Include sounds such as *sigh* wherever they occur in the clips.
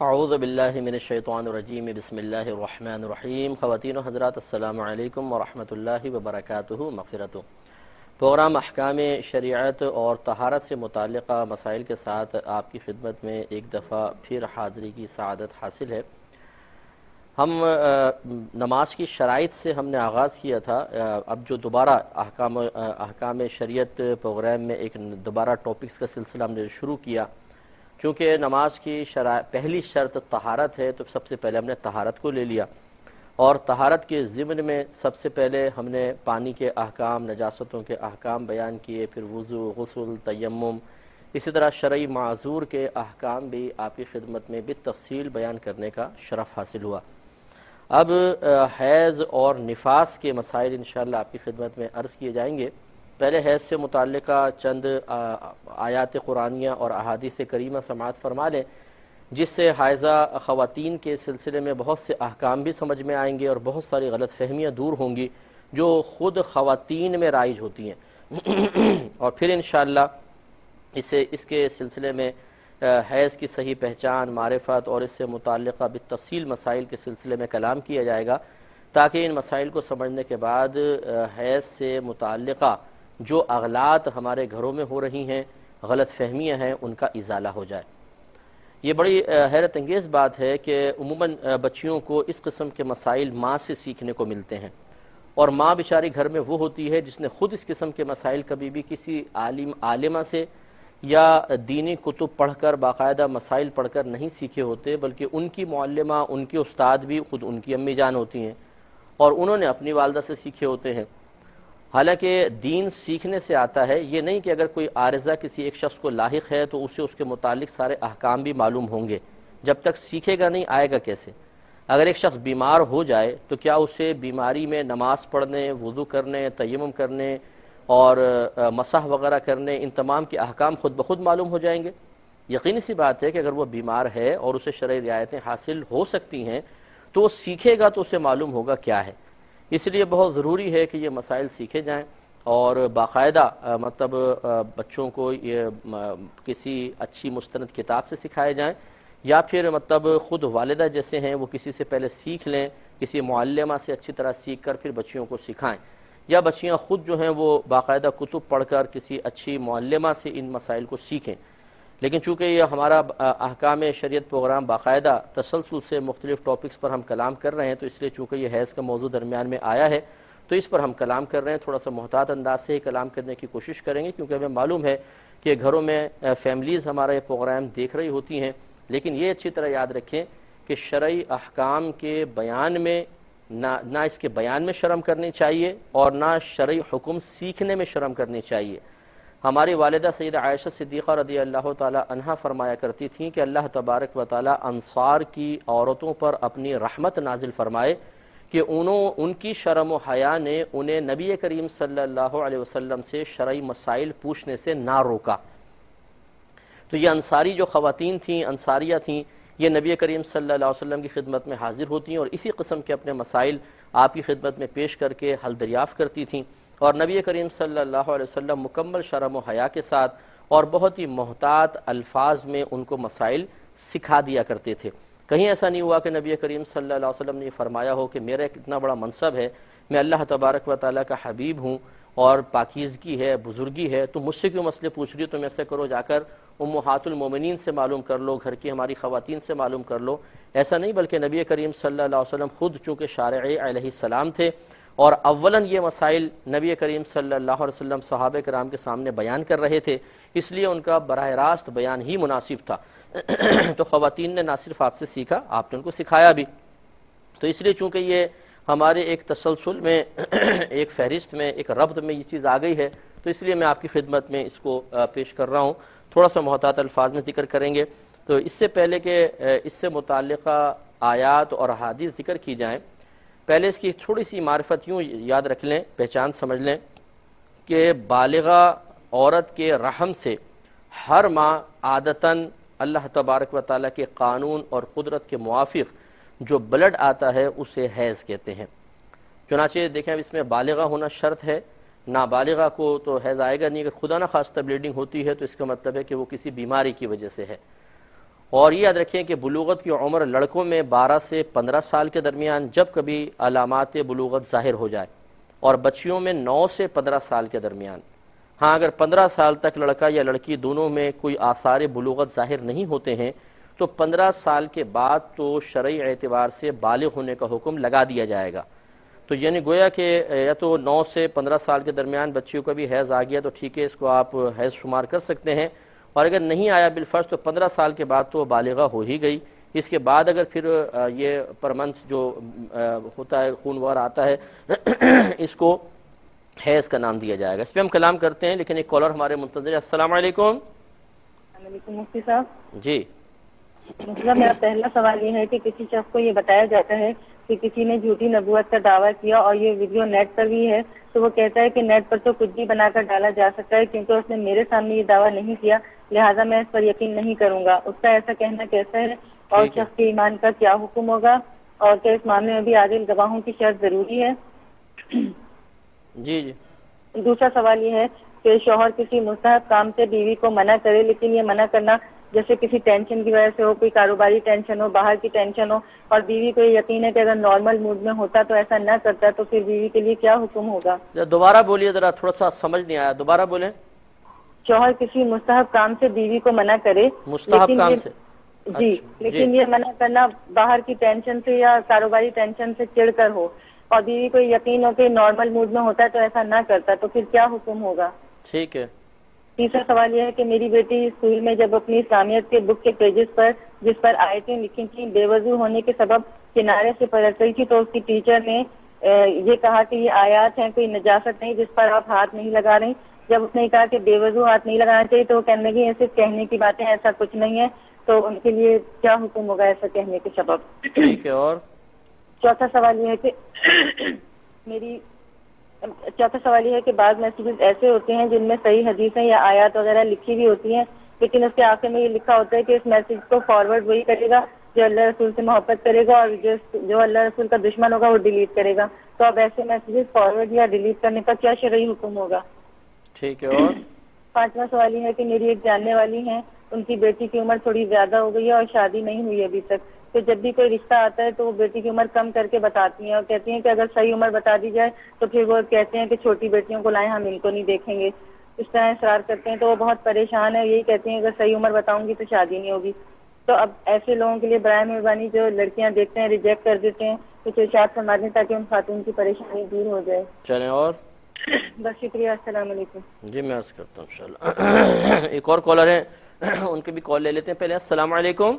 اعوذ باللہ من الشیطان الرجیم، بسم اللہ الرحمن الرحیم۔ خواتین و حضرات، السلام علیکم ورحمۃ اللہ وبرکاتہ۔ مغفرت پروگرام احکام شریعت اور طہارت سے متعلقہ مسائل کے ساتھ آپ کی خدمت میں ایک دفعہ پھر حاضری کی سعادت حاصل ہے۔ ہم نماز کی شرائط سے ہم نے آغاز کیا تھا۔ اب جو دوبارہ احکام احکام شریعت پروگرام میں ایک دوبارہ ٹاپکس کا سلسلہ ہم نے شروع کیا۔ چونکہ نماز کی شرائط پہلی شرط طہارت ہے، تو سب سے پہلے ہم نے طہارت کو لے لیا۔ اور طہارت کے ضمن میں سب سے پہلے ہم نے پانی کے احکام، نجاستوں کے احکام بیان کیے، پھر وضو، غسل، تیمم، اسی طرح شرعی معذور کے احکام بھی آپ کی خدمت میں بالتفصیل بیان کرنے کا شرف حاصل ہوا۔ اب حیض اور نفاس کے مسائل انشاءاللہ آپ کی خدمت میں عرض کیے جائیں گے۔ پہلے حیض سے متعلقہ چند آیات قرآنیہ اور احادیث کریمہ سماعت فرما لیں، جس سے حائزہ خواتین کے سلسلے میں بہت سے احکام بھی سمجھ میں آئیں گے اور بہت ساری غلط فہمیاں دور ہوں گی جو خود خواتین میں رائج ہوتی ہیں۔ *clears throat* اور پھر انشاءاللہ اسے، اس کے سلسلے میں حیض کی صحیح پہچان، معرفت اور اس سے متعلقہ بالتفصیل مسائل کے سلسلے میں کلام کیا جائے گا، تاکہ ان مسائل کو سمجھنے کے بعد حیض سے متعلقہ جو اغلاط ہمارے گھروں میں ہو رہی ہیں، غلط فہمیاں ہیں، ان کا ازالہ ہو جائے۔ یہ بڑی حیرت انگیز بات ہے کہ عموماً بچیوں کو اس قسم کے مسائل ماں سے سیکھنے کو ملتے ہیں۔ اور ماں بیچاری گھر میں وہ ہوتی ہے جس نے خود اس قسم کے مسائل کبھی بھی کسی عالم، عالمہ سے یا دینی کتب پڑھ کر باقاعدہ مسائل پڑھ کر نہیں سیکھے ہوتے، بلکہ ان کی معلمہ، ان کے استاد بھی خود ان کی امی جان ہوتی ہیں اور انہوں نے اپنی والدہ سے سیکھے ہوتے ہیں۔ حالانکہ دین سیکھنے سے آتا ہے، یہ نہیں کہ اگر کوئی عارضہ کسی ایک شخص کو لاحق ہے تو اسے اس کے متعلق سارے احکام بھی معلوم ہوں گے۔ جب تک سیکھے گا نہیں، آئے گا کیسے؟ اگر ایک شخص بیمار ہو جائے تو کیا اسے بیماری میں نماز پڑھنے، وضو کرنے، تیمم کرنے اور مسح وغیرہ کرنے، ان تمام کے احکام خود بخود معلوم ہو جائیں گے۔ یقینی سی بات ہے کہ اگر وہ بیمار ہے اور اسے شرعی رعایتیں حاصل ہو سکتی ہیں، تو وہ سیکھے گا تو اسے معلوم ہوگا کیا ہے۔ اس لیے بہت ضروری ہے کہ یہ مسائل سیکھے جائیں اور باقاعدہ مطلب بچوں کو یہ کسی اچھی مستند کتاب سے سکھائے جائیں یا پھر مطلب خود والدہ جیسے ہیں، وہ کسی سے پہلے سیکھ لیں، کسی معلمہ سے اچھی طرح سیکھ کر پھر بچیوں کو سکھائیں۔ یا بچیاں خود جو ہیں وہ باقاعدہ کتب پڑھ کر کسی اچھی معلمہ سے ان مسائل کو سیکھیں۔ لیکن چونکہ یہ ہمارا احکام شریعت پروگرام باقاعدہ تسلسل سے مختلف ٹاپکس پر ہم کلام کر رہے ہیں، تو اس لیے چونکہ یہ حیض کا موضوع درمیان میں آیا ہے، تو اس پر ہم کلام کر رہے ہیں۔ تھوڑا سا محتاط انداز سے ہی کلام کرنے کی کوشش کریں گے، کیونکہ ہمیں معلوم ہے کہ گھروں میں فیملیز ہمارا یہ پروگرام دیکھ رہی ہوتی ہیں۔ لیکن یہ اچھی طرح یاد رکھیں کہ شرعی احکام کے بیان میں نہ نہ اس کے بیان میں شرم کرنی چاہیے اور نہ شرعی حکم سیکھنے میں شرم کرنی چاہیے۔ ہماری والدہ سید عائشہ صدیقہ رضی اللہ تعالی عنہ فرمایا کرتی تھیں کہ اللہ تبارک و تعالی انصار کی عورتوں پر اپنی رحمت نازل فرمائے کہ انہوں، ان کی شرم و حیا نے انہیں نبی کریم صلی اللہ علیہ وسلم سے شرعی مسائل پوچھنے سے نہ روکا۔ تو یہ انصاری جو خواتین تھیں، انصاریہ تھیں یہ نبی کریم صلی اللہ علیہ وسلم کی خدمت میں حاضر ہوتی ہیں اور اسی قسم کے اپنے مسائل آپ کی خدمت میں پیش کر کے حل دریافت کرتی تھیں اور نبی کریم صلی اللہ علیہ وسلم مکمل شرم و حیا کے ساتھ اور بہت ہی محتاط الفاظ میں ان کو مسائل سکھا دیا کرتے تھے۔ کہیں ایسا نہیں ہوا کہ نبی کریم صلی اللہ علیہ وسلم نے فرمایا ہو کہ میرا ایک اتنا بڑا منصب ہے، میں اللہ تبارک و تعالیٰ کا حبیب ہوں اور پاکیزگی ہے، بزرگی ہے، تو مجھ سے کیوں مسئلے پوچھ رہی ہو؟ تم ایسے کرو، جا کر امہات المومنین سے معلوم کر لو، گھر کی ہماری خواتین سے معلوم کر لو۔ ایسا نہیں، بلکہ نبی کریم صلی اللہ علیہ وسلم خود چونکہ شارع علیہ السلام تھے، اور اولاً یہ مسائل نبی کریم صلی اللہ علیہ وسلم صحابہ کرام کے سامنے بیان کر رہے تھے، اس لیے ان کا براہ راست بیان ہی مناسب تھا۔ تو خواتین نے نہ صرف آپ سے سیکھا، آپ نے ان کو سکھایا بھی۔ تو اس لیے چونکہ یہ ہمارے ایک تسلسل میں *clears throat* ایک فہرست میں ایک ربط میں یہ چیز آ گئی ہے، تو اس لیے میں آپ کی خدمت میں اس کو پیش کر رہا ہوں۔ تھوڑا سا محتاط الفاظ میں ذکر کریں گے۔ تو اس سے پہلے کہ اس سے متعلقہ آیات اور حادث ذکر کی جائیں، پہلے اس کی تھوڑی سی معرفت یوں یاد رکھ لیں، پہچان سمجھ لیں کہ بالغہ عورت کے رحم سے ہر ماں عادتاً اللہ تبارک و تعالیٰ کے قانون اور قدرت کے موافق جو بلڈ آتا ہے اسے حیض کہتے ہیں۔ چنانچہ دیکھیں اب اس میں بالغہ ہونا شرط ہے۔ نابالغہ کو تو حیض آئے گا نہیں۔ اگر خدا نہ خواستہ بلیڈنگ ہوتی ہے تو اس کا مطلب ہے کہ وہ کسی بیماری کی وجہ سے ہے۔ اور یہ یاد رکھیں کہ بلوغت کی عمر لڑکوں میں بارہ سے پندرہ سال کے درمیان جب کبھی علامات بلوغت ظاہر ہو جائے۔ اور بچیوں میں نو سے پندرہ سال کے درمیان۔ ہاں اگر پندرہ سال تک لڑکا یا لڑکی دونوں میں کوئی آثار بلوغت ظاہر نہیں ہوتے ہیں تو پندرہ سال کے بعد تو شرعی اعتبار سے بالغ ہونے کا حکم لگا دیا جائے گا۔ تو یعنی گویا کہ یا تو نو سے پندرہ سال کے درمیان بچیوں کا بھی حیض آ گیا تو ٹھیک ہے اس کو آپ حیض شمار کر سکتے ہیں۔ اور اگر نہیں آیا بالفرض تو پندرہ سال کے بعد تو بالغہ ہو ہی گئی۔ اس کے بعد اگر پھر یہ پر منتھ جو ہوتا ہے خون وغیرہ آتا ہے *clears throat* اس کو حیض کا نام دیا جائے گا۔ اس پہ ہم کلام کرتے ہیں لیکن ایک کالر ہمارے منتظر السلام علیکم۔ مفتی صاحب جی۔ مطلب میرا پہلا سوال یہ ہے کہ کسی شخص کو یہ بتایا جاتا ہے کہ کسی نے جھوٹی نبوت کا دعویٰ کیا اور یہ ویڈیو نیٹ پر بھی ہے تو وہ کہتا ہے کہ نیٹ پر تو کچھ بھی بنا کر ڈالا جا سکتا ہے کیونکہ اس نے میرے سامنے یہ دعویٰ نہیں کیا لہٰذا میں اس پر یقین نہیں کروں گا۔ اس کا ایسا کہنا کیسا ہے؟ اور شخص کے ایمان کا کیا حکم ہوگا؟ اور کیا اس معاملے میں بھی عادل گواہوں کی شرط ضروری ہے؟ جی جی۔ دوسرا سوال یہ ہے کہ شوہر کسی مستحب کام سے بیوی کو منع کرے لیکن یہ منع کرنا جیسے کسی ٹینشن کی وجہ سے ہو کوئی کاروباری ٹینشن ہو باہر کی ٹینشن ہو اور بیوی کو یہ یقین ہے کہ اگر نارمل موڈ میں ہوتا تو ایسا نہ کرتا تو پھر بیوی کے لیے کیا حکم ہوگا؟ دوبارہ بولیے ذرا تھوڑا سا سمجھ نہیں آیا۔ دوبارہ بولیں۔ شوہر کسی مستحب کام سے بیوی کو منع کرے مستحب کام سے۔ جی لیکن یہ منع کرنا باہر کی ٹینشن سے یا کاروباری ٹینشن سے چڑھ کر ہو اور بیوی کو یقین ہو کہ نارمل موڈ میں ہوتا ہے تو ایسا نہ کرتا تو پھر کیا حکم ہوگا؟ ٹھیک ہے۔ تیسرا سوال یہ ہے کہ میری بیٹی اسکول میں جب اپنی اسلامیت کے بک کے پیجز پر جس پر آیتیں لکھی تھیں بے وضو ہونے کے سبب کنارے سے پلٹ رہی تھی تو اس کی ٹیچر نے یہ کہا کہ یہ آیات ہیں کوئی نجاست نہیں جس پر آپ ہاتھ نہیں لگا رہی۔ جب اس نے کہا کہ بے وضو ہاتھ نہیں لگانا چاہیے تو وہ کہنے لگی ایسے کہنے کی باتیں ایسا کچھ نہیں ہے۔ تو ان کے لیے کیا حکم ہوگا ایسا کہنے کے سبب؟ ٹھیک ہے اور؟ چوتھا سوال یہ ہے کہ میری چوتھا سوال یہ ہے کہ بعض میسیجز ایسے ہوتے ہیں جن میں صحیح حدیثیں یا آیات وغیرہ لکھی ہوئی ہوتی ہیں لیکن اس کے آخر میں یہ لکھا ہوتا ہے کہ اس میسیج کو فارورڈ وہی کرے گا جو اللہ رسول سے محبت کرے گا اور جو اللہ رسول کا دشمن ہوگا وہ ڈیلیٹ کرے گا۔ تو اب ایسے میسیجز فارورڈ یا ڈیلیٹ کرنے کا کیا شرعی حکم ہوگا؟ ٹھیک ہے اور؟ پانچواں سوال یہ ہے کہ میری ایک جاننے والی ہیں ان کی بیٹی کی عمر تھوڑی زیادہ ہو گئی ہے اور شادی نہیں ہوئی ابھی تک۔ تو جب بھی کوئی رشتہ آتا ہے تو وہ بیٹی کی عمر کم کر کے بتاتی ہیں اور کہتی ہیں کہ اگر صحیح عمر بتا دی جائے تو پھر وہ کہتے ہیں کہ چھوٹی بیٹیوں کو لائیں ہم ان کو نہیں دیکھیں گے۔ اس طرح اصرار کرتے ہیں تو وہ بہت پریشان ہے یہی کہتے ہیں اگر صحیح عمر بتاؤں گی تو شادی نہیں ہوگی۔ تو اب ایسے لوگوں کے لیے برائے مہربانی جو لڑکیاں دیکھتے ہیں ریجیکٹ کر دیتے ہیں کچھ ارشاد فرما دیں تاکہ ان خاتون کی پریشانی دور ہو جائے۔ چلیں اور؟ بس شکریہ السلام علیکم۔ جی میں عرض کرتا ہوں انشاءاللہ۔ *coughs* ایک اور کالر ہیں *coughs* ان کے بھی کال لے لیتے ہیں۔ پہلے السلام علیکم۔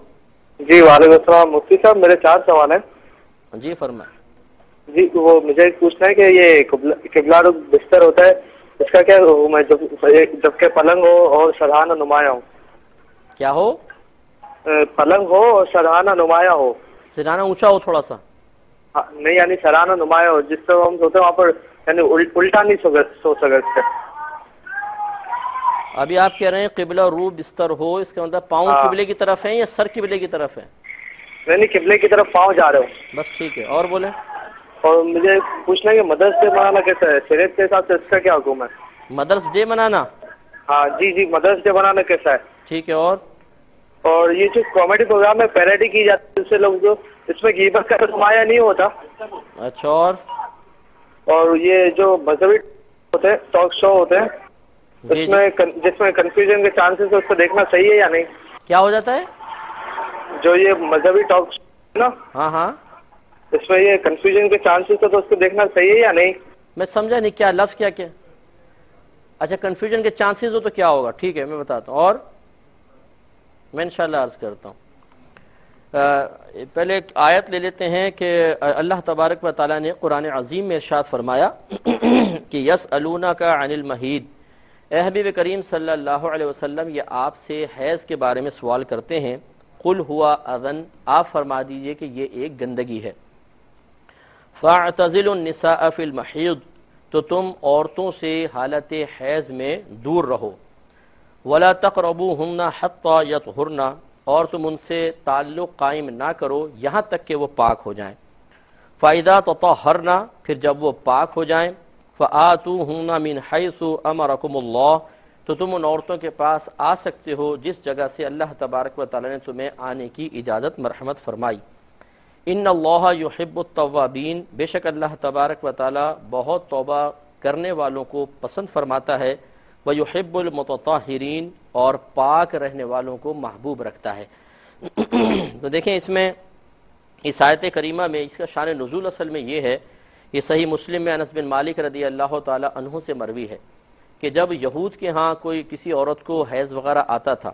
جی وعلیکم السلام۔ مفتی صاحب میرے چار سوال ہیں۔ جی فرمائیں جی وہ مجھے پوچھنا ہے کہ یہ قبلہ رخ بستر ہوتا ہے اس کا کیا میں جبکہ پلنگ ہو اور سرحانہ نمایاں ہو۔ کیا ہو؟ پلنگ ہو اور سرحانہ نمایاں ہو۔ سرحانہ اونچا ہو تھوڑا سا۔ ہاں نہیں یعنی سرحانہ نمایاں ہو۔ جس سے ہم سوتے ہیں وہاں پر یعنی الٹا نہیں سو سے۔ ابھی آپ کہہ رہے ہیں قبلہ رو بستر ہو اس کا مطلب پاؤں ہاں۔ قبلے کی طرف ہے یا سر قبلے کی طرف ہے نہیں نہیں قبلے کی طرف پاؤں جا رہے ہو بس ٹھیک ہے اور بولیں۔ اور مجھے پوچھنا کہ مدرس ڈے منانا کیسا ہے؟ شریعت کے حساب سے اس کا کیا حکم ہے؟ مدرس ڈے منانا؟ ہاں جی جی مدرس ڈے منانا کیسا ہے؟ ٹھیک ہے اور؟ اور یہ جو کامیڈی پروگرام میں پیراڈی کی جاتی ہے اس سے لوگ جو اس میں غیبت کا نمایاں نہیں ہوتا۔ اچھا اور؟ اور یہ جو مذہبی ہوتے ہیں ٹاک شو ہوتے ہیں اس جی۔ میں جس میں کنفیوژن کے چانسز اس کو دیکھنا صحیح ہے یا نہیں؟ کیا ہو جاتا ہے؟ جو یہ مذہبی ٹاک نا ہاں ہاں۔ اس میں یہ کنفیوژن کے چانسز تو اس کو دیکھنا صحیح ہے یا نہیں؟ میں سمجھا نہیں کیا لفظ کیا کیا؟ اچھا کنفیوژن کے چانسز ہو تو کیا ہوگا؟ ٹھیک ہے میں بتاتا ہوں۔ اور میں انشاءاللہ عرض کرتا ہوں۔ پہلے ایک آیت لے لیتے ہیں کہ اللہ تبارک و تعالیٰ نے قرآن عظیم میں ارشاد فرمایا کہ یس الونا کا عن المحید اے حبیب کریم صلی اللہ علیہ وسلم، یہ آپ سے حیض کے بارے میں سوال کرتے ہیں۔ قل ہوا اذن، آپ فرما دیجیے کہ یہ ایک گندگی ہے۔ فاعتزل النساء فی المحید تو تم عورتوں سے حالت حیض میں دور رہو۔ ولا تقربوهن حتى يطهرن اور تم ان سے تعلق قائم نہ کرو، یہاں تک کہ وہ پاک ہو جائیں۔ فائدہ تو پھر جب وہ پاک ہو جائیں فَآتُوهُنَّ مِنْ حَيْثُ أَمَرَكُمُ اللَّهِ، تو تم ان عورتوں کے پاس آ سکتے ہو جس جگہ سے اللہ تبارک و تعالی نے تمہیں آنے کی اجازت مرحمت فرمائی۔ ان اللہ یحب التوابین، بے شک اللہ تبارک و تعالی بہت توبہ کرنے والوں کو پسند فرماتا ہے۔ وہ یحب المتطہرین، اور پاک رہنے والوں کو محبوب رکھتا ہے۔ تو دیکھیں اس میں، اس آیت کریمہ میں اس کا شان نزول اصل میں یہ ہے یہ صحیح مسلم میں انس بن مالک رضی اللہ تعالی عنہ سے مروی ہے کہ جب یہود کے ہاں کوئی کسی عورت کو حیض وغیرہ آتا تھا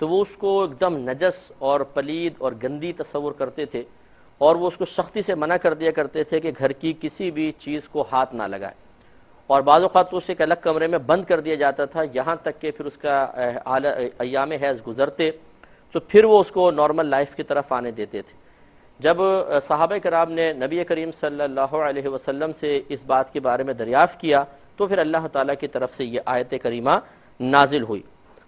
تو وہ اس کو ایک دم نجس اور پلید اور گندی تصور کرتے تھے اور وہ اس کو سختی سے منع کر دیا کرتے تھے کہ گھر کی کسی بھی چیز کو ہاتھ نہ لگائے۔ اور بعض اوقات تو اسے ایک الگ کمرے میں بند کر دیا جاتا تھا، یہاں تک کہ پھر اس کا ایام حیض گزرتے تو پھر وہ اس کو نارمل لائف کی طرف آنے دیتے تھے۔ جب صحابہ کرام نے نبی کریم صلی اللہ علیہ وسلم سے اس بات کے بارے میں دریافت کیا، تو پھر اللہ تعالیٰ کی طرف سے یہ آیت کریمہ نازل ہوئی۔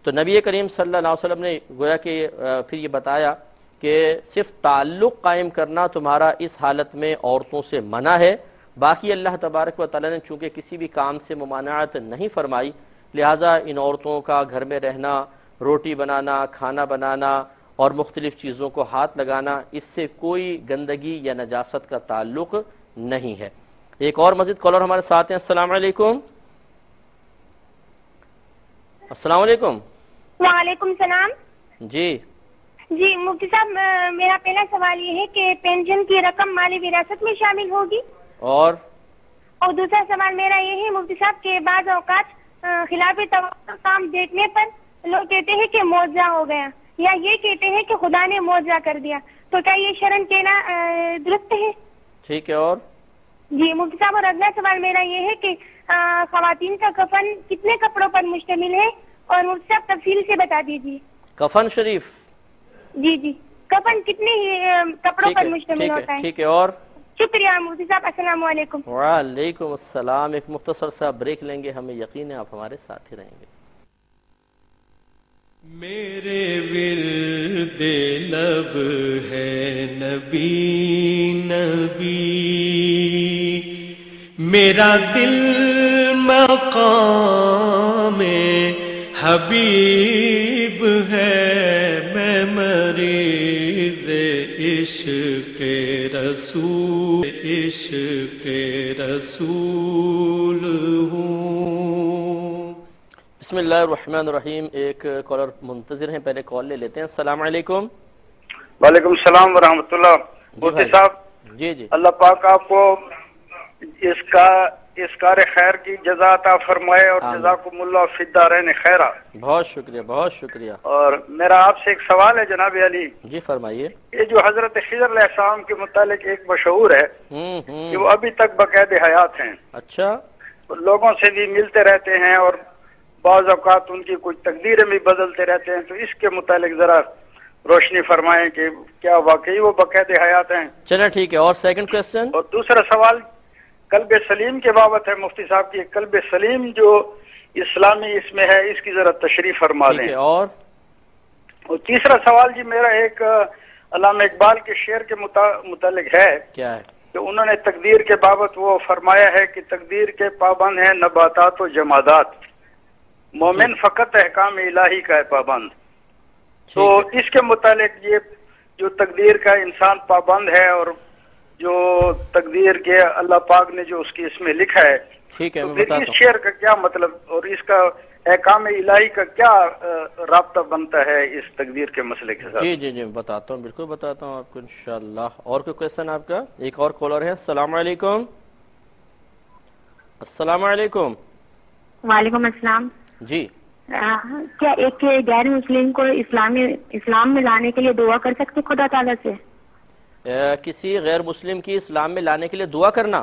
تو نبی کریم صلی اللہ علیہ وسلم نے گویا کہ پھر یہ بتایا کہ صرف تعلق قائم کرنا تمہارا اس حالت میں عورتوں سے منع ہے، باقی اللہ تبارک و تعالیٰ نے چونکہ کسی بھی کام سے ممانعت نہیں فرمائی، لہٰذا ان عورتوں کا گھر میں رہنا، روٹی بنانا، کھانا بنانا اور مختلف چیزوں کو ہاتھ لگانا اس سے کوئی گندگی یا نجاست کا تعلق نہیں ہے۔ ایک اور مزید کالر ہمارے ساتھ ہیں۔ السلام علیکم۔ السلام علیکم۔ وعلیکم السلام۔ جی۔ جی مفتی صاحب میرا پہلا سوال یہ ہے کہ پینشن کی رقم مالی وراثت میں شامل ہوگی؟ اور؟ اور دوسرا سوال میرا یہ ہے مفتی صاحب کے بعض اوقات خلاف کام دیکھنے پر لوگ کہتے ہیں کہ موضاء ہو گیا۔ یا یہ کہتے ہیں کہ خدا نے موضاء کر دیا۔ تو کیا یہ شرن کہنا درست ہے؟ ٹھیک ہے اور؟ جی مفتی صاحب اور اگلا سوال میرا یہ ہے کہ خواتین کا کفن کتنے کپڑوں پر مشتمل ہے؟ اور مفتی صاحب تفصیل سے بتا دیجیے۔ کفن شریف۔ جی جی۔ کفن کتنے کپڑوں پر مشتمل ہوتا ہے؟ ٹھیک ہے اور؟ شکریہ مفتی صاحب السلام علیکم۔ وعلیکم السلام۔ ایک مختصر سا بریک لیں گے ہمیں یقین ہے آپ ہمارے ساتھ ہی رہیں گے۔ میرے ورد لب ہے نبی نبی۔ میرا دل مقام حبیب ہے، میں مریض عشق رسول عشق رسول ہوں۔ بسم اللہ الرحمن الرحیم ایک کالر منتظر ہیں پہلے کال لے لیتے ہیں۔ السلام علیکم۔ وعلیکم السلام ورحمۃ اللہ۔ مفتی صاحب جی جی۔ اللہ پاک آپ کو اس کا اس کار خیر کی جزا عطا فرمائے اور جزاکم اللہ فی الدارین خیرہ بہت شکریہ بہت شکریہ۔ اور میرا آپ سے ایک سوال ہے جناب علی۔ جی فرمائیے۔ یہ جو حضرت خضر علیہ السلام کے متعلق ایک مشہور ہے کہ وہ ابھی تک بقید حیات ہیں۔ اچھا۔ لوگوں سے بھی ملتے رہتے ہیں اور بعض اوقات ان کی کچھ تقدیریں بھی بدلتے رہتے ہیں تو اس کے متعلق ذرا روشنی فرمائیں کہ کیا واقعی وہ بقید حیات ہیں۔ چلیں ٹھیک ہے اور سیکنڈ کوشچن اور دوسرا سوال قلب سلیم کے بابت ہے مفتی صاحب کی قلب سلیم جو اسلامی اس میں ہے اس کی ذرا تشریف فرما ہے اور؟ اور تیسرا سوال جی میرا ایک علامہ اقبال کے شعر کے متعلق ہے۔ کیا ہے؟ کہ انہوں نے تقدیر کے بابت وہ فرمایا ہے کہ تقدیر کے پابند ہیں نباتات و جمادات۔ مومن فقط احکام الہی کا ہے پابند۔ تو اس کے متعلق یہ جو تقدیر کا انسان پابند ہے اور جو تقدیر کے اللہ پاک نے جو اس کی اس میں لکھا ہے ٹھیک ہے میں اس شعر کا کیا مطلب اور اس کا احکام الہی کا کیا رابطہ بنتا ہے اس تقدیر کے مسئلے کے ساتھ؟ جی جی جی بتاتا ہوں بالکل بتاتا ہوں آپ کو انشاءاللہ۔ اور کوئی کوشچن آپ کا؟ ایک اور کالر ہے۔ السلام علیکم۔ السلام علیکم۔ وعلیکم السلام۔ جی۔ کیا ایک غیر مسلم کو اسلامی اسلام میں لانے کے لیے دعا کر سکتے خدا تعالیٰ سے؟ کسی غیر مسلم کی اسلام میں لانے کے لیے دعا کرنا۔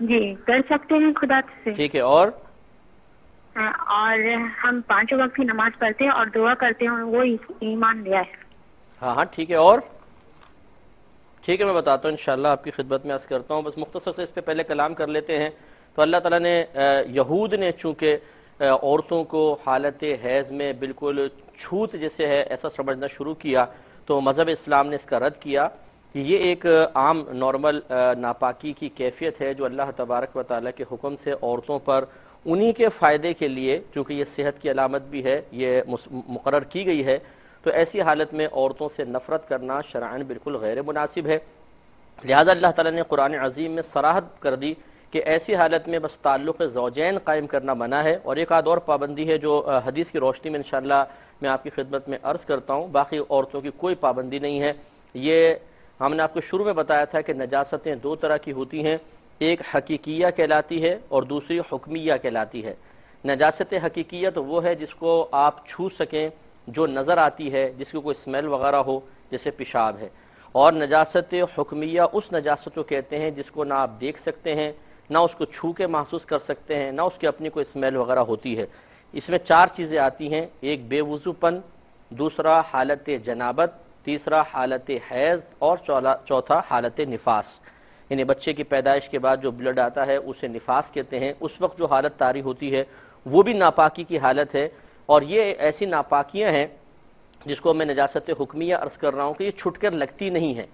جی کر سکتے ہیں خدا سے۔ ٹھیک ہے اور؟ اور ہم پانچوں وقت کی نماز پڑھتے ہیں اور دعا کرتے ہیں وہ ایمان لیا ہے ہاں ہاں ٹھیک ہے اور؟ ٹھیک ہے میں بتاتا ہوں انشاءاللہ آپ کی خدمت میں عرض کرتا ہوں۔ بس مختصر سے اس پہ پہلے کلام کر لیتے ہیں۔ تو اللہ تعالیٰ نے یہود نے چونکہ عورتوں کو حالت حیض میں بالکل چھوت جیسے ہے ایسا سمجھنا شروع کیا تو مذہب اسلام نے اس کا رد کیا۔ کہ یہ ایک عام نارمل ناپاکی کی کیفیت ہے جو اللہ تبارک و تعالیٰ کے حکم سے عورتوں پر انہی کے فائدے کے لیے، چونکہ یہ صحت کی علامت بھی ہے، یہ مقرر کی گئی ہے۔ تو ایسی حالت میں عورتوں سے نفرت کرنا شرائن بالکل غیر مناسب ہے۔ لہذا اللہ تعالیٰ نے قرآن عظیم میں سراحت کر دی۔ کہ ایسی حالت میں بس تعلق زوجین قائم کرنا منع ہے اور ایک آدھ اور پابندی ہے جو حدیث کی روشنی میں انشاءاللہ میں آپ کی خدمت میں عرض کرتا ہوں۔ باقی عورتوں کی کوئی پابندی نہیں ہے۔ یہ ہم نے آپ کو شروع میں بتایا تھا کہ نجاستیں دو طرح کی ہوتی ہیں۔ ایک حقیقیہ کہلاتی ہے اور دوسری حکمیہ کہلاتی ہے۔ نجاست حقیقیہ تو وہ ہے جس کو آپ چھو سکیں جو نظر آتی ہے، جس کو کوئی اسمیل وغیرہ ہو، جیسے پیشاب ہے۔ اور نجاست حکمیہ اس نجاست کو کہتے ہیں جس کو نہ آپ دیکھ سکتے ہیں۔ نہ اس کو چھو کے محسوس کر سکتے ہیں، نہ اس کی اپنی کوئی اسمیل وغیرہ ہوتی ہے۔ اس میں چار چیزیں آتی ہیں، ایک بے وضو پن، دوسرا حالت جنابت، تیسرا حالت حیض، اور چوتھا حالت نفاس۔ یعنی بچے کی پیدائش کے بعد جو بلڈ آتا ہے، اسے نفاس کہتے ہیں۔ اس وقت جو حالت تاری ہوتی ہے، وہ بھی ناپاکی کی حالت ہے۔ اور یہ ایسی ناپاکیاں ہیں جس کو میں نجاست حکمیہ عرض کر رہا ہوں کہ یہ چھٹ کر لگتی نہیں ہے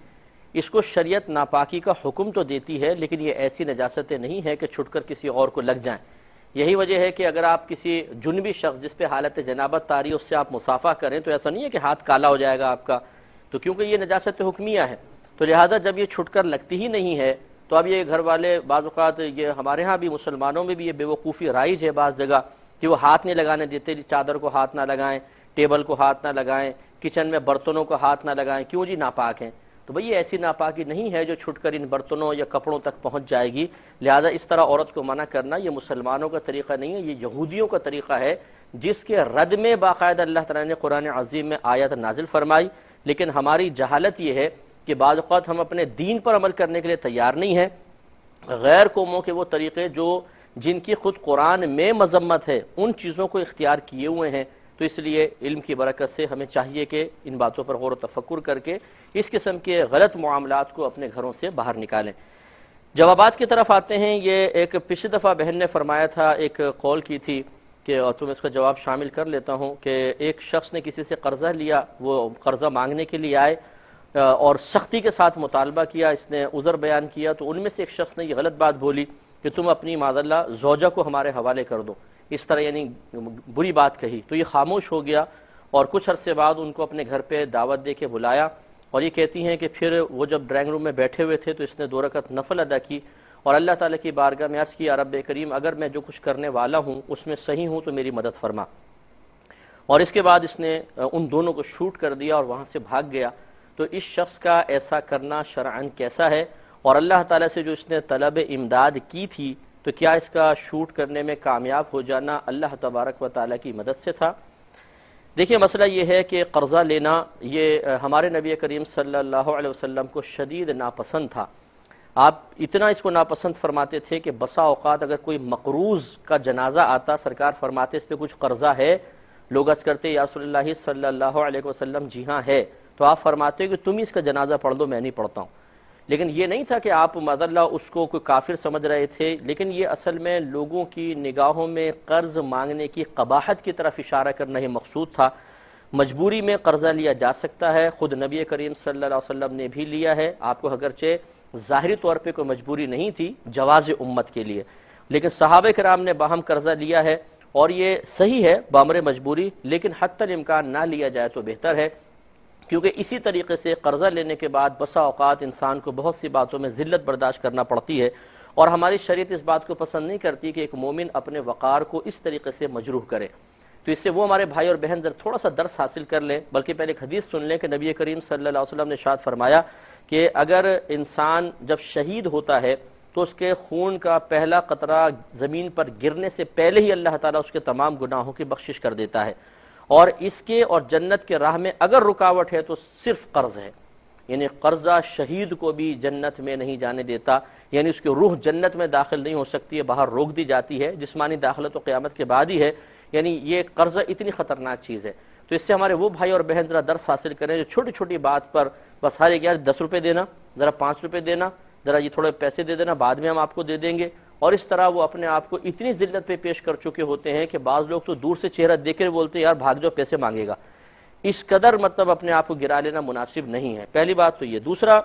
اس کو شریعت ناپاکی کا حکم تو دیتی ہے، لیکن یہ ایسی نجاستیں نہیں ہیں کہ چھٹ کر کسی اور کو لگ جائیں۔ یہی وجہ ہے کہ اگر آپ کسی جنبی شخص جس پہ حالت جنابت تاری اس سے آپ مسافہ کریں، تو ایسا نہیں ہے کہ ہاتھ کالا ہو جائے گا آپ کا۔ تو کیونکہ یہ نجاست حکمیہ ہے، تو لہذا جب یہ چھٹ کر لگتی ہی نہیں ہے، تو اب یہ گھر والے بعض اوقات یہ ہمارے ہاں بھی مسلمانوں میں بھی یہ بے وقوفی رائج ہے بعض جگہ، کہ وہ ہاتھ نہیں لگانے دیتے، چادر کو ہاتھ نہ لگائیں، ٹیبل کو ہاتھ نہ لگائیں، کچن میں برتنوں کو ہاتھ نہ لگائیں۔ کیوں جی ناپاک ہیں؟ تو بھئی یہ ایسی ناپاکی نہیں ہے جو چھٹ کر ان برتنوں یا کپڑوں تک پہنچ جائے گی۔ لہٰذا اس طرح عورت کو منع کرنا یہ مسلمانوں کا طریقہ نہیں ہے، یہ یہودیوں کا طریقہ ہے، جس کے رد میں باقاعدہ اللہ تعالیٰ نے قرآن عظیم میں آیت نازل فرمائی۔ لیکن ہماری جہالت یہ ہے کہ بعض اوقات ہم اپنے دین پر عمل کرنے کے لیے تیار نہیں ہیں۔ غیر قوموں کے وہ طریقے جو جن کی خود قرآن میں مذمت ہے، ان چیزوں کو اختیار کیے ہوئے ہیں۔ تو اس لیے علم کی برکت سے ہمیں چاہیے کہ ان باتوں پر غور و تفکر کر کے اس قسم کے غلط معاملات کو اپنے گھروں سے باہر نکالیں۔ جوابات کی طرف آتے ہیں، یہ ایک پچھلی دفعہ بہن نے فرمایا تھا، ایک قول کی تھی کہ، اور تم اس کا جواب شامل کر لیتا ہوں، کہ ایک شخص نے کسی سے قرضہ لیا، وہ قرضہ مانگنے کے لیے آئے، اور سختی کے ساتھ مطالبہ کیا، اس نے عذر بیان کیا، تو ان میں سے ایک شخص نے یہ غلط بات بولی کہ تم اپنی ماد اللہ زوجہ کو ہمارے حوالے کر دو۔ اس طرح یعنی بری بات کہی تو یہ خاموش ہو گیا اور کچھ عرصے بعد ان کو اپنے گھر پہ دعوت دے کے بلایا اور یہ کہتی ہیں کہ پھر وہ جب ڈرائنگ روم میں بیٹھے ہوئے تھے تو اس نے دو رکعت نفل ادا کی اور اللہ تعالیٰ کی بارگاہ میں عرض کیا رب کریم، اگر میں جو کچھ کرنے والا ہوں اس میں صحیح ہوں تو میری مدد فرما۔ اور اس کے بعد اس نے ان دونوں کو شوٹ کر دیا اور وہاں سے بھاگ گیا۔ تو اس شخص کا ایسا کرنا شرعن کیسا ہے؟ اور اللہ تعالیٰ سے جو اس نے طلب امداد کی تھی تو کیا اس کا شوٹ کرنے میں کامیاب ہو جانا اللہ تبارک و تعالیٰ کی مدد سے تھا؟ دیکھیں مسئلہ یہ ہے کہ قرضہ لینا یہ ہمارے نبی کریم صلی اللہ علیہ وسلم کو شدید ناپسند تھا۔ آپ اتنا اس کو ناپسند فرماتے تھے کہ بسا اوقات اگر کوئی مقروض کا جنازہ آتا، سرکار فرماتے اس پہ کچھ قرضہ ہے، لوگ اس کرتے، یا رسول اللہ صلی اللہ علیہ وسلم جی ہاں ہے۔ تو آپ فرماتے کہ تم اس کا جنازہ پڑھ دو میں نہیں پڑھتا ہوں۔ لیکن یہ نہیں تھا کہ آپ مد اللہ اس کو کوئی کافر سمجھ رہے تھے، لیکن یہ اصل میں لوگوں کی نگاہوں میں قرض مانگنے کی قباحت کی طرف اشارہ کرنا ہی مقصود تھا۔ مجبوری میں قرضہ لیا جا سکتا ہے، خود نبی کریم صلی اللہ علیہ وسلم نے بھی لیا ہے۔ آپ کو اگرچہ ظاہری طور پہ کوئی مجبوری نہیں تھی جواز امت کے لیے، لیکن صحابہ کرام نے باہم قرضہ لیا ہے اور یہ صحیح ہے، بامر مجبوری، لیکن حتی الامکان نہ لیا جائے تو بہتر ہے۔ کیونکہ اسی طریقے سے قرضہ لینے کے بعد بسا اوقات انسان کو بہت سی باتوں میں ذلت برداشت کرنا پڑتی ہے اور ہماری شریعت اس بات کو پسند نہیں کرتی کہ ایک مومن اپنے وقار کو اس طریقے سے مجروح کرے۔ تو اس سے وہ ہمارے بھائی اور بہن در تھوڑا سا درس حاصل کر لیں، بلکہ پہلے ایک حدیث سن لیں کہ نبی کریم صلی اللہ علیہ وسلم نے شاد فرمایا کہ اگر انسان جب شہید ہوتا ہے تو اس کے خون کا پہلا قطرہ زمین پر گرنے سے پہلے ہی اللہ تعالیٰ اس کے تمام گناہوں کی بخشش کر دیتا ہے۔ اور اس کے اور جنت کے راہ میں اگر رکاوٹ ہے تو صرف قرض ہے۔ یعنی قرضہ شہید کو بھی جنت میں نہیں جانے دیتا یعنی اس کی روح جنت میں داخل نہیں ہو سکتی ہے، باہر روک دی جاتی ہے، جسمانی داخلت و قیامت کے بعد ہی ہے۔ یعنی یہ قرضہ اتنی خطرناک چیز ہے۔ تو اس سے ہمارے وہ بھائی اور بہن ذرا درس حاصل کریں، جو چھوٹی چھوٹی بات پر بس ہر ایک یار دس روپے دینا، ذرا پانچ روپے دینا، ذرا یہ تھوڑے پیسے دے دینا، بعد میں ہم آپ کو دے دیں گے۔ اور اس طرح وہ اپنے آپ کو اتنی ذلت پہ پیش کر چکے ہوتے ہیں کہ بعض لوگ تو دور سے چہرہ دیکھ کر بولتے ہیں، یار بھاگ جو پیسے مانگے گا۔ اس قدر مطلب اپنے آپ کو گرا لینا مناسب نہیں ہے۔ پہلی بات تو یہ، دوسرا،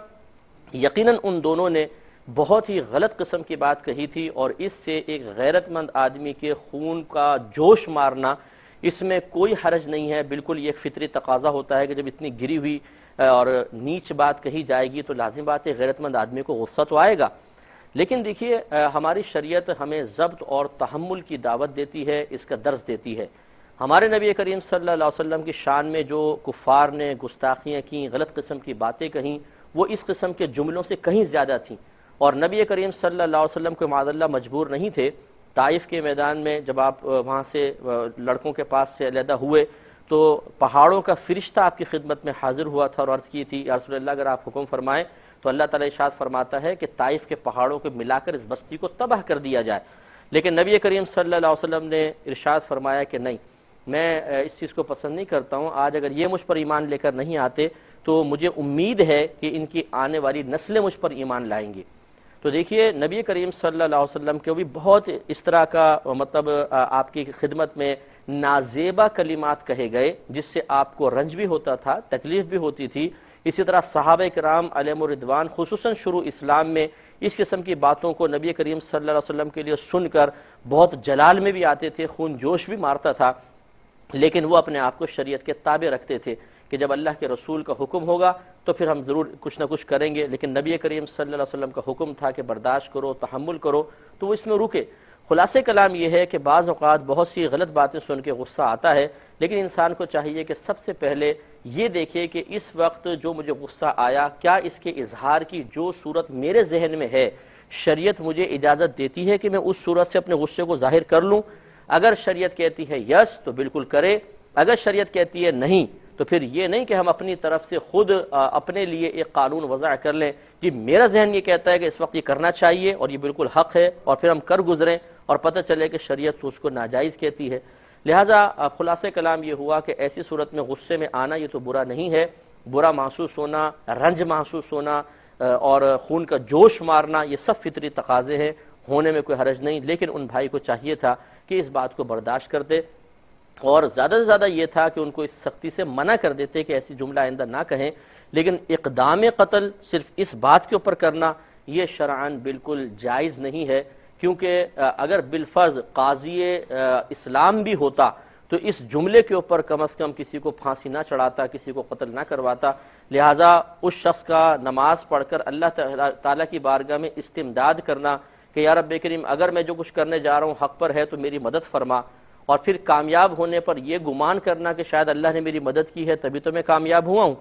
یقیناً ان دونوں نے بہت ہی غلط قسم کی بات کہی تھی اور اس سے ایک غیرت مند آدمی کے خون کا جوش مارنا اس میں کوئی حرج نہیں ہے۔ بالکل یہ ایک فطری تقاضا ہوتا ہے کہ جب اتنی گری ہوئی اور نیچ بات کہی جائے گی تو لازم بات ہے غیرت مند آدمی کو غصہ تو آئے گا۔ لیکن دیکھیے ہماری شریعت ہمیں ضبط اور تحمل کی دعوت دیتی ہے، اس کا درس دیتی ہے۔ ہمارے نبی کریم صلی اللہ علیہ وسلم کی شان میں جو کفار نے گستاخیاں کیں، غلط قسم کی باتیں کہیں، وہ اس قسم کے جملوں سے کہیں زیادہ تھیں۔ اور نبی کریم صلی اللہ علیہ وسلم کو معذ اللہ مجبور نہیں تھے۔ طائف کے میدان میں جب آپ وہاں سے لڑکوں کے پاس سے علیحدہ ہوئے، تو پہاڑوں کا فرشتہ آپ کی خدمت میں حاضر ہوا تھا اور عرض کی تھی، یا رسول اللہ، اگر آپ حکم فرمائیں تو اللہ تعالیٰ اشاد فرماتا ہے کہ طائف کے پہاڑوں کو ملا کر اس بستی کو تباہ کر دیا جائے۔ لیکن نبی کریم صلی اللہ علیہ وسلم نے ارشاد فرمایا کہ نہیں، میں اس چیز کو پسند نہیں کرتا ہوں۔ آج اگر یہ مجھ پر ایمان لے کر نہیں آتے تو مجھے امید ہے کہ ان کی آنے والی نسلیں مجھ پر ایمان لائیں گی۔ تو دیکھیے، نبی کریم صلی اللہ علیہ وسلم کے بھی بہت اس طرح کا مطلب آپ کی خدمت میں نازیبہ کلمات کہے گئے، جس سے آپ کو رنج بھی ہوتا تھا، تکلیف بھی ہوتی تھی۔ اسی طرح صحابہ کرام علیہ مردوان خصوصاً شروع اسلام میں، اس قسم کی باتوں کو نبی کریم صلی اللہ علیہ وسلم کے لیے سن کر بہت جلال میں بھی آتے تھے، خون جوش بھی مارتا تھا، لیکن وہ اپنے آپ کو شریعت کے تابع رکھتے تھے کہ جب اللہ کے رسول کا حکم ہوگا تو پھر ہم ضرور کچھ نہ کچھ کریں گے، لیکن نبی کریم صلی اللہ علیہ وسلم کا حکم تھا کہ برداشت کرو، تحمل کرو، تو وہ اس میں رکے۔ خلاصہ کلام یہ ہے کہ بعض اوقات بہت سی غلط باتیں سن کے غصہ آتا ہے، لیکن انسان کو چاہیے کہ سب سے پہلے یہ دیکھے کہ اس وقت جو مجھے غصہ آیا، کیا اس کے اظہار کی جو صورت میرے ذہن میں ہے، شریعت مجھے اجازت دیتی ہے کہ میں اس صورت سے اپنے غصے کو ظاہر کر لوں؟ اگر شریعت کہتی ہے یس، تو بالکل کرے، اگر شریعت کہتی ہے نہیں، تو پھر یہ نہیں کہ ہم اپنی طرف سے خود اپنے لیے ایک قانون وضع کر لیں۔ کہ میرا ذہن یہ کہتا ہے کہ اس وقت یہ کرنا چاہیے اور یہ بالکل حق ہے اور پھر ہم کر گزریں اور پتہ چلے کہ شریعت تو اس کو ناجائز کہتی ہے۔ لہٰذا خلاصہ کلام یہ ہوا کہ ایسی صورت میں غصے میں آنا یہ تو برا نہیں ہے۔ برا محسوس ہونا، رنج محسوس ہونا اور خون کا جوش مارنا، یہ سب فطری تقاضے ہیں۔ ہونے میں کوئی حرج نہیں، لیکن ان بھائی کو چاہیے تھا کہ اس بات کو برداشت کرتے اور زیادہ سے زیادہ یہ تھا کہ ان کو اس سختی سے منع کر دیتے کہ ایسی جملہ آئندہ نہ کہیں۔ لیکن اقدام قتل صرف اس بات کے اوپر کرنا، یہ شرعان بالکل جائز نہیں ہے۔ کیونکہ اگر بالفرض قاضی اسلام بھی ہوتا تو اس جملے کے اوپر کم از کم کسی کو پھانسی نہ چڑھاتا، کسی کو قتل نہ کرواتا۔ لہٰذا اس شخص کا نماز پڑھ کر اللہ تعالیٰ کی بارگاہ میں استمداد کرنا کہ یا رب کریم، اگر میں جو کچھ کرنے جا رہا ہوں حق پر ہے تو میری مدد فرما۔ اور پھر کامیاب ہونے پر یہ گمان کرنا کہ شاید اللہ نے میری مدد کی ہے، تبھی تو میں کامیاب ہوا ہوں۔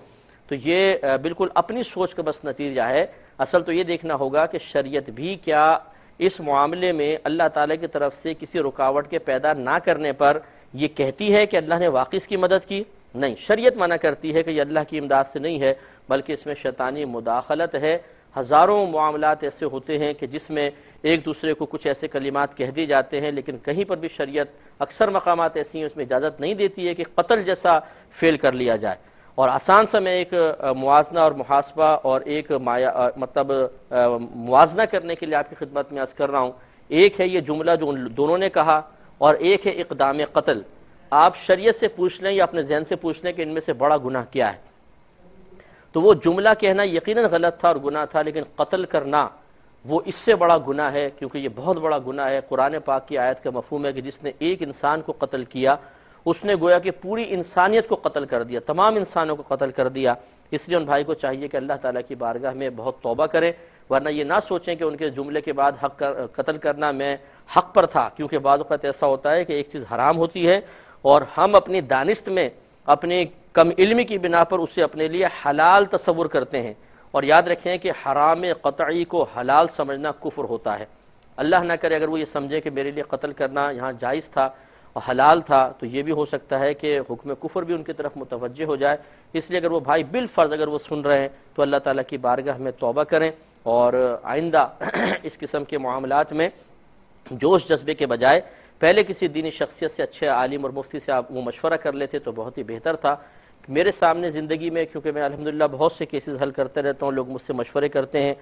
تو یہ بالکل اپنی سوچ کا بس نتیجہ ہے۔ اصل تو یہ دیکھنا ہوگا کہ شریعت بھی کیا اس معاملے میں اللہ تعالیٰ کی طرف سے کسی رکاوٹ کے پیدا نہ کرنے پر یہ کہتی ہے کہ اللہ نے واقعی اس کی مدد کی؟ نہیں، شریعت منع کرتی ہے کہ یہ اللہ کی امداد سے نہیں ہے، بلکہ اس میں شیطانی مداخلت ہے۔ ہزاروں معاملات ایسے ہوتے ہیں کہ جس میں ایک دوسرے کو کچھ ایسے کلمات کہہ دی جاتے ہیں، لیکن کہیں پر بھی شریعت اکثر مقامات ایسی ہیں، اس میں اجازت نہیں دیتی ہے کہ قتل جیسا فیل کر لیا جائے۔ اور آسان سا میں ایک موازنہ اور محاسبہ اور ایک مایا مطلب موازنہ کرنے کے لیے آپ کی خدمت میں عرض کر رہا ہوں۔ ایک ہے یہ جملہ جو ان دونوں نے کہا اور ایک ہے اقدام قتل۔ آپ شریعت سے پوچھ لیں یا اپنے ذہن سے پوچھ لیں کہ ان میں سے بڑا گناہ کیا ہے۔ تو وہ جملہ کہنا یقیناً غلط تھا اور گناہ تھا، لیکن قتل کرنا وہ اس سے بڑا گناہ ہے کیونکہ یہ بہت بڑا گناہ ہے۔ قرآن پاک کی آیت کا مفہوم ہے کہ جس نے ایک انسان کو قتل کیا اس نے گویا کہ پوری انسانیت کو قتل کر دیا، تمام انسانوں کو قتل کر دیا۔ اس لیے ان بھائی کو چاہیے کہ اللہ تعالیٰ کی بارگاہ میں بہت توبہ کریں، ورنہ یہ نہ سوچیں کہ ان کے جملے کے بعد حق قتل کرنا میں حق پر تھا۔ کیونکہ بعض اوقات ایسا ہوتا ہے کہ ایک چیز حرام ہوتی ہے اور ہم اپنی دانست میں اپنی کم علمی کی بنا پر اسے اپنے لیے حلال تصور کرتے ہیں۔ اور یاد رکھیں کہ حرام قطعی کو حلال سمجھنا کفر ہوتا ہے۔ اللہ نہ کرے اگر وہ یہ سمجھے کہ میرے لیے قتل کرنا یہاں جائز تھا اور حلال تھا تو یہ بھی ہو سکتا ہے کہ حکم کفر بھی ان کی طرف متوجہ ہو جائے۔ اس لیے اگر وہ بھائی بالفرض اگر وہ سن رہے ہیں تو اللہ تعالیٰ کی بارگاہ میں توبہ کریں اور آئندہ *clears throat* اس قسم کے معاملات میں جوش جذبے کے بجائے پہلے کسی دینی شخصیت سے اچھے عالم اور مفتی سے آپ وہ مشورہ کر لیتے تو بہت ہی بہتر تھا۔ میرے سامنے زندگی میں کیونکہ میں الحمدللہ بہت سے کیسز حل کرتے رہتا ہوں، لوگ مجھ سے مشورے کرتے ہیں۔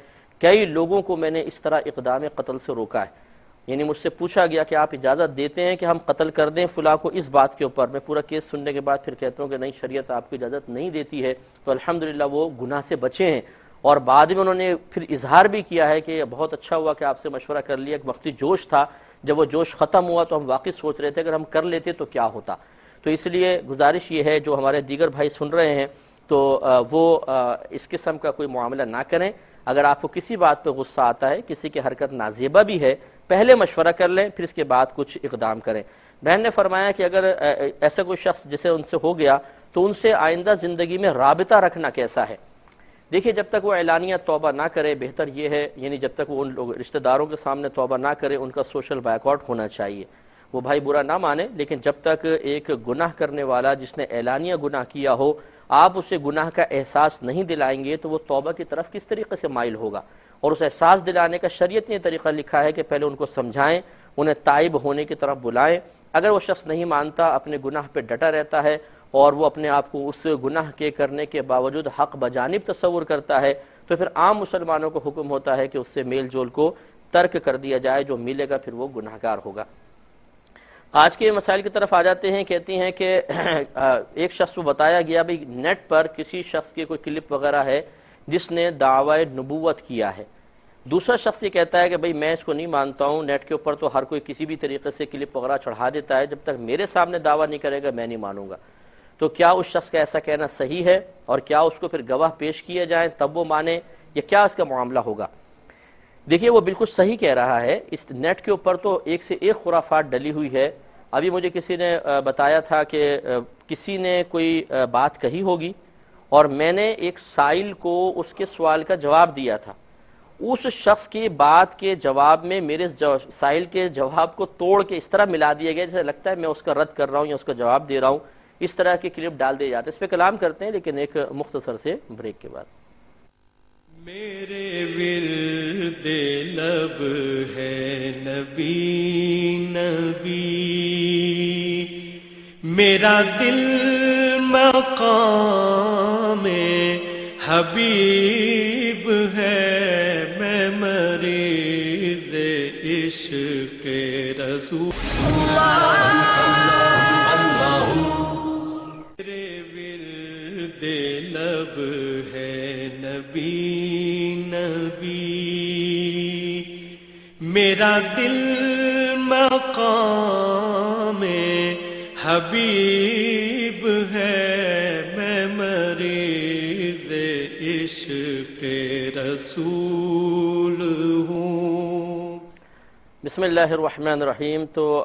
کئی لوگوں کو میں نے اس طرح اقدام قتل سے روکا ہے۔ یعنی مجھ سے پوچھا گیا کہ آپ اجازت دیتے ہیں کہ ہم قتل کر دیں فلاں کو اس بات کے اوپر۔ میں پورا کیس سننے کے بعد پھر کہتا ہوں کہ نہیں، شریعت آپ کی اجازت نہیں دیتی ہے۔ تو الحمدللہ وہ گناہ سے بچے ہیں۔ اور بعد میں انہوں نے پھر اظہار بھی کیا ہے کہ بہت اچھا ہوا کہ آپ سے مشورہ کر لیا۔ ایک وقتی جوش تھا۔ جب وہ جوش ختم ہوا تو ہم واقعی سوچ رہے تھے اگر ہم کر لیتے تو کیا ہوتا۔ تو اس لیے گزارش یہ ہے، جو ہمارے دیگر بھائی سن رہے ہیں، تو وہ اس قسم کا کوئی معاملہ نہ کریں۔ اگر آپ کو کسی بات پہ غصہ آتا ہے، کسی کی حرکت نازیبہ بھی ہے پہلے مشورہ کر لیں، پھر اس کے بعد کچھ اقدام کریں۔ بہن نے فرمایا کہ اگر ایسا کوئی شخص جسے ان سے ہو گیا، تو ان سے آئندہ زندگی میں رابطہ رکھنا کیسا ہے؟ دیکھیے، جب تک وہ اعلانیہ توبہ نہ کرے، بہتر یہ ہے یعنی جب تک وہ ان لوگ، رشتہ داروں کے سامنے توبہ نہ کرے، ان کا سوشل بیک آؤٹ ہونا چاہیے۔ وہ بھائی برا نہ مانے، لیکن جب تک ایک گناہ کرنے والا جس نے اعلانیہ گناہ کیا ہو، آپ اسے گناہ کا احساس نہیں دلائیں گے، تو وہ توبہ کی طرف کس طریقے سے مائل ہوگا؟ اور اس احساس دلانے کا شریعت نے طریقہ لکھا ہے کہ پہلے ان کو سمجھائیں، انہیں تائب ہونے کی طرف بلائیں۔ اگر وہ شخص نہیں مانتا، اپنے گناہ پہ ڈٹا رہتا ہے اور وہ اپنے آپ کو اس گناہ کے کرنے کے باوجود حق بجانب تصور کرتا ہے، تو پھر عام مسلمانوں کو حکم ہوتا ہے کہ اس سے میل جول کو ترک کر دیا جائے، جو ملے گا پھر وہ گناہ گار ہوگا۔ آج کے مسائل کی طرف آ جاتے ہیں، کہتی ہیں کہ *clears throat* ایک شخص کو بتایا گیا بھی نیٹ پر کسی شخص کی کوئی کلپ وغیرہ ہے جس نے دعوی نبوت کیا ہے۔ دوسرا شخص یہ کہتا ہے کہ بھئی میں اس کو نہیں مانتا ہوں، نیٹ کے اوپر تو ہر کوئی کسی بھی طریقے سے کلپ وغیرہ چڑھا دیتا ہے۔ جب تک میرے سامنے دعویٰ نہیں کرے گا، میں نہیں مانوں گا۔ تو کیا اس شخص کا ایسا کہنا صحیح ہے؟ اور کیا اس کو پھر گواہ پیش کیے جائیں تب وہ مانے یا کیا اس کا معاملہ ہوگا؟ دیکھیے، وہ بالکل صحیح کہہ رہا ہے۔ اس نیٹ کے اوپر تو ایک سے ایک خرافات ڈلی ہوئی ہے۔ ابھی مجھے کسی نے بتایا تھا کہ کسی نے کوئی بات کہی ہوگی۔ اور میں نے ایک سائل کو اس کے سوال کا جواب دیا تھا۔ اس شخص کی بات کے جواب میں میرے سائل کے جواب کو توڑ کے اس طرح ملا دیا گیا جیسے لگتا ہے میں اس کا رد کر رہا ہوں یا اس کا جواب دے رہا ہوں۔ اس طرح کے کلپ ڈال دیے جاتے ہیں اس پہ کلام کرتے ہیں لیکن ایک مختصر سے بریک کے بعد۔ میرے ورد لب ہے نبی نبی۔ میرا دل مقام حبیب ہے میں مریض عشق رسول میرے ورد لب ہے نبی نبی۔ میرا دل مقام حبیب ہے مریض عشق رسول ہوں۔ بسم اللہ الرحمن الرحیم۔ تو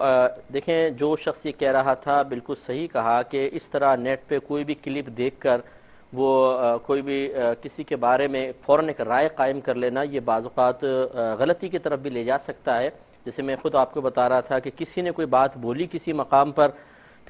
دیکھیں، جو شخص یہ کہہ رہا تھا، بالکل صحیح کہا کہ اس طرح نیٹ پہ کوئی بھی کلپ دیکھ کر وہ کوئی بھی کسی کے بارے میں فوراً ایک رائے قائم کر لینا، یہ بعض اوقات غلطی کی طرف بھی لے جا سکتا ہے۔ جیسے میں خود آپ کو بتا رہا تھا کہ کسی نے کوئی بات بولی کسی مقام پر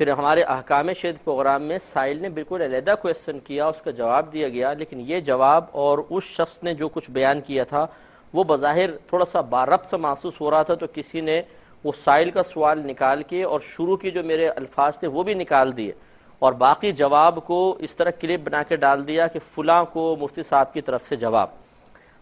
پھر ہمارے احکام شید پروگرام میں سائل نے بالکل علیحدہ کویشچن کیا، اس کا جواب دیا گیا، لیکن یہ جواب اور اس شخص نے جو کچھ بیان کیا تھا، وہ بظاہر تھوڑا سا بارب سا محسوس ہو رہا تھا، تو کسی نے وہ سائل کا سوال نکال کے اور شروع کی جو میرے الفاظ تھے وہ بھی نکال دیے اور باقی جواب کو اس طرح کلپ بنا کے ڈال دیا کہ فلاں کو مفتی صاحب کی طرف سے جواب۔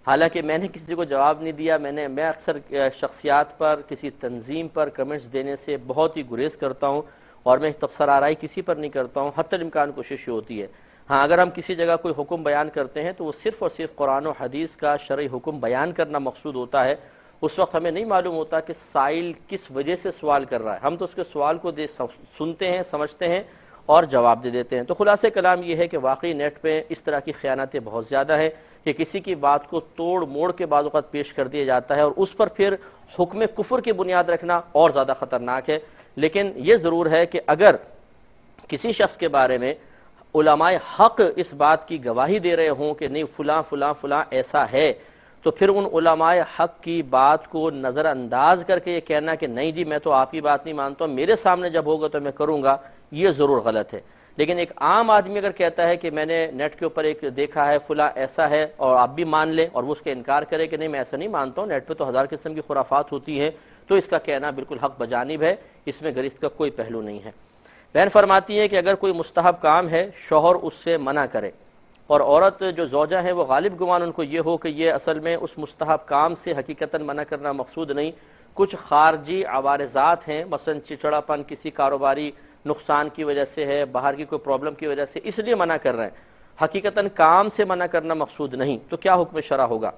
حالانکہ میں نے کسی کو جواب نہیں دیا، میں نے، میں اکثر شخصیات پر، کسی تنظیم پر کمنٹس دینے سے بہت ہی گریز کرتا ہوں۔ اور میں تبصر آرائی کسی پر نہیں کرتا ہوں، حتی الامکان کوشش ہوتی ہے۔ ہاں اگر ہم کسی جگہ کوئی حکم بیان کرتے ہیں تو وہ صرف اور صرف قرآن و حدیث کا شرعی حکم بیان کرنا مقصود ہوتا ہے۔ اس وقت ہمیں نہیں معلوم ہوتا کہ سائل کس وجہ سے سوال کر رہا ہے۔ ہم تو اس کے سوال کو دے سنتے ہیں، سمجھتے ہیں اور جواب دے دیتے ہیں۔ تو خلاصہ کلام یہ ہے کہ واقعی نیٹ پہ اس طرح کی خیانتیں بہت زیادہ ہیں کہ کسی کی بات کو توڑ موڑ کے بعد اوقات پیش کر دیا جاتا ہے اور اس پر پھر حکم کفر کی بنیاد رکھنا اور زیادہ خطرناک ہے۔ لیکن یہ ضرور ہے کہ اگر کسی شخص کے بارے میں علماء حق اس بات کی گواہی دے رہے ہوں کہ نہیں، فلاں فلاں فلاں ایسا ہے، تو پھر ان علماء حق کی بات کو نظر انداز کر کے یہ کہنا کہ نہیں جی میں تو آپ کی بات نہیں مانتا ہوں میرے سامنے جب ہوگا تو میں کروں گا، یہ ضرور غلط ہے۔ لیکن ایک عام آدمی اگر کہتا ہے کہ میں نے نیٹ کے اوپر ایک دیکھا ہے، فلاں ایسا ہے اور آپ بھی مان لیں اور وہ اس کے انکار کرے کہ نہیں، میں ایسا نہیں مانتا ہوں، نیٹ پہ تو ہزار قسم کی خرافات ہوتی ہیں۔ تو اس کا کہنا بالکل حق بجانب ہے، اس میں گرفت کا کوئی پہلو نہیں ہے۔ بہن فرماتی ہے کہ اگر کوئی مستحب کام ہے، شوہر اس سے منع کرے۔ اور عورت جو زوجہ ہیں، وہ غالب گمان ان کو یہ ہو کہ یہ اصل میں اس مستحب کام سے حقیقتاً منع کرنا مقصود نہیں۔ کچھ خارجی عوارضات ہیں، مثلا چچڑا پن کسی کاروباری نقصان کی وجہ سے ہے، باہر کی کوئی پرابلم کی وجہ سے اس لیے منع کر رہے ہیں۔ حقیقتاً کام سے منع کرنا مقصود نہیں، تو کیا حکم شرع ہوگا؟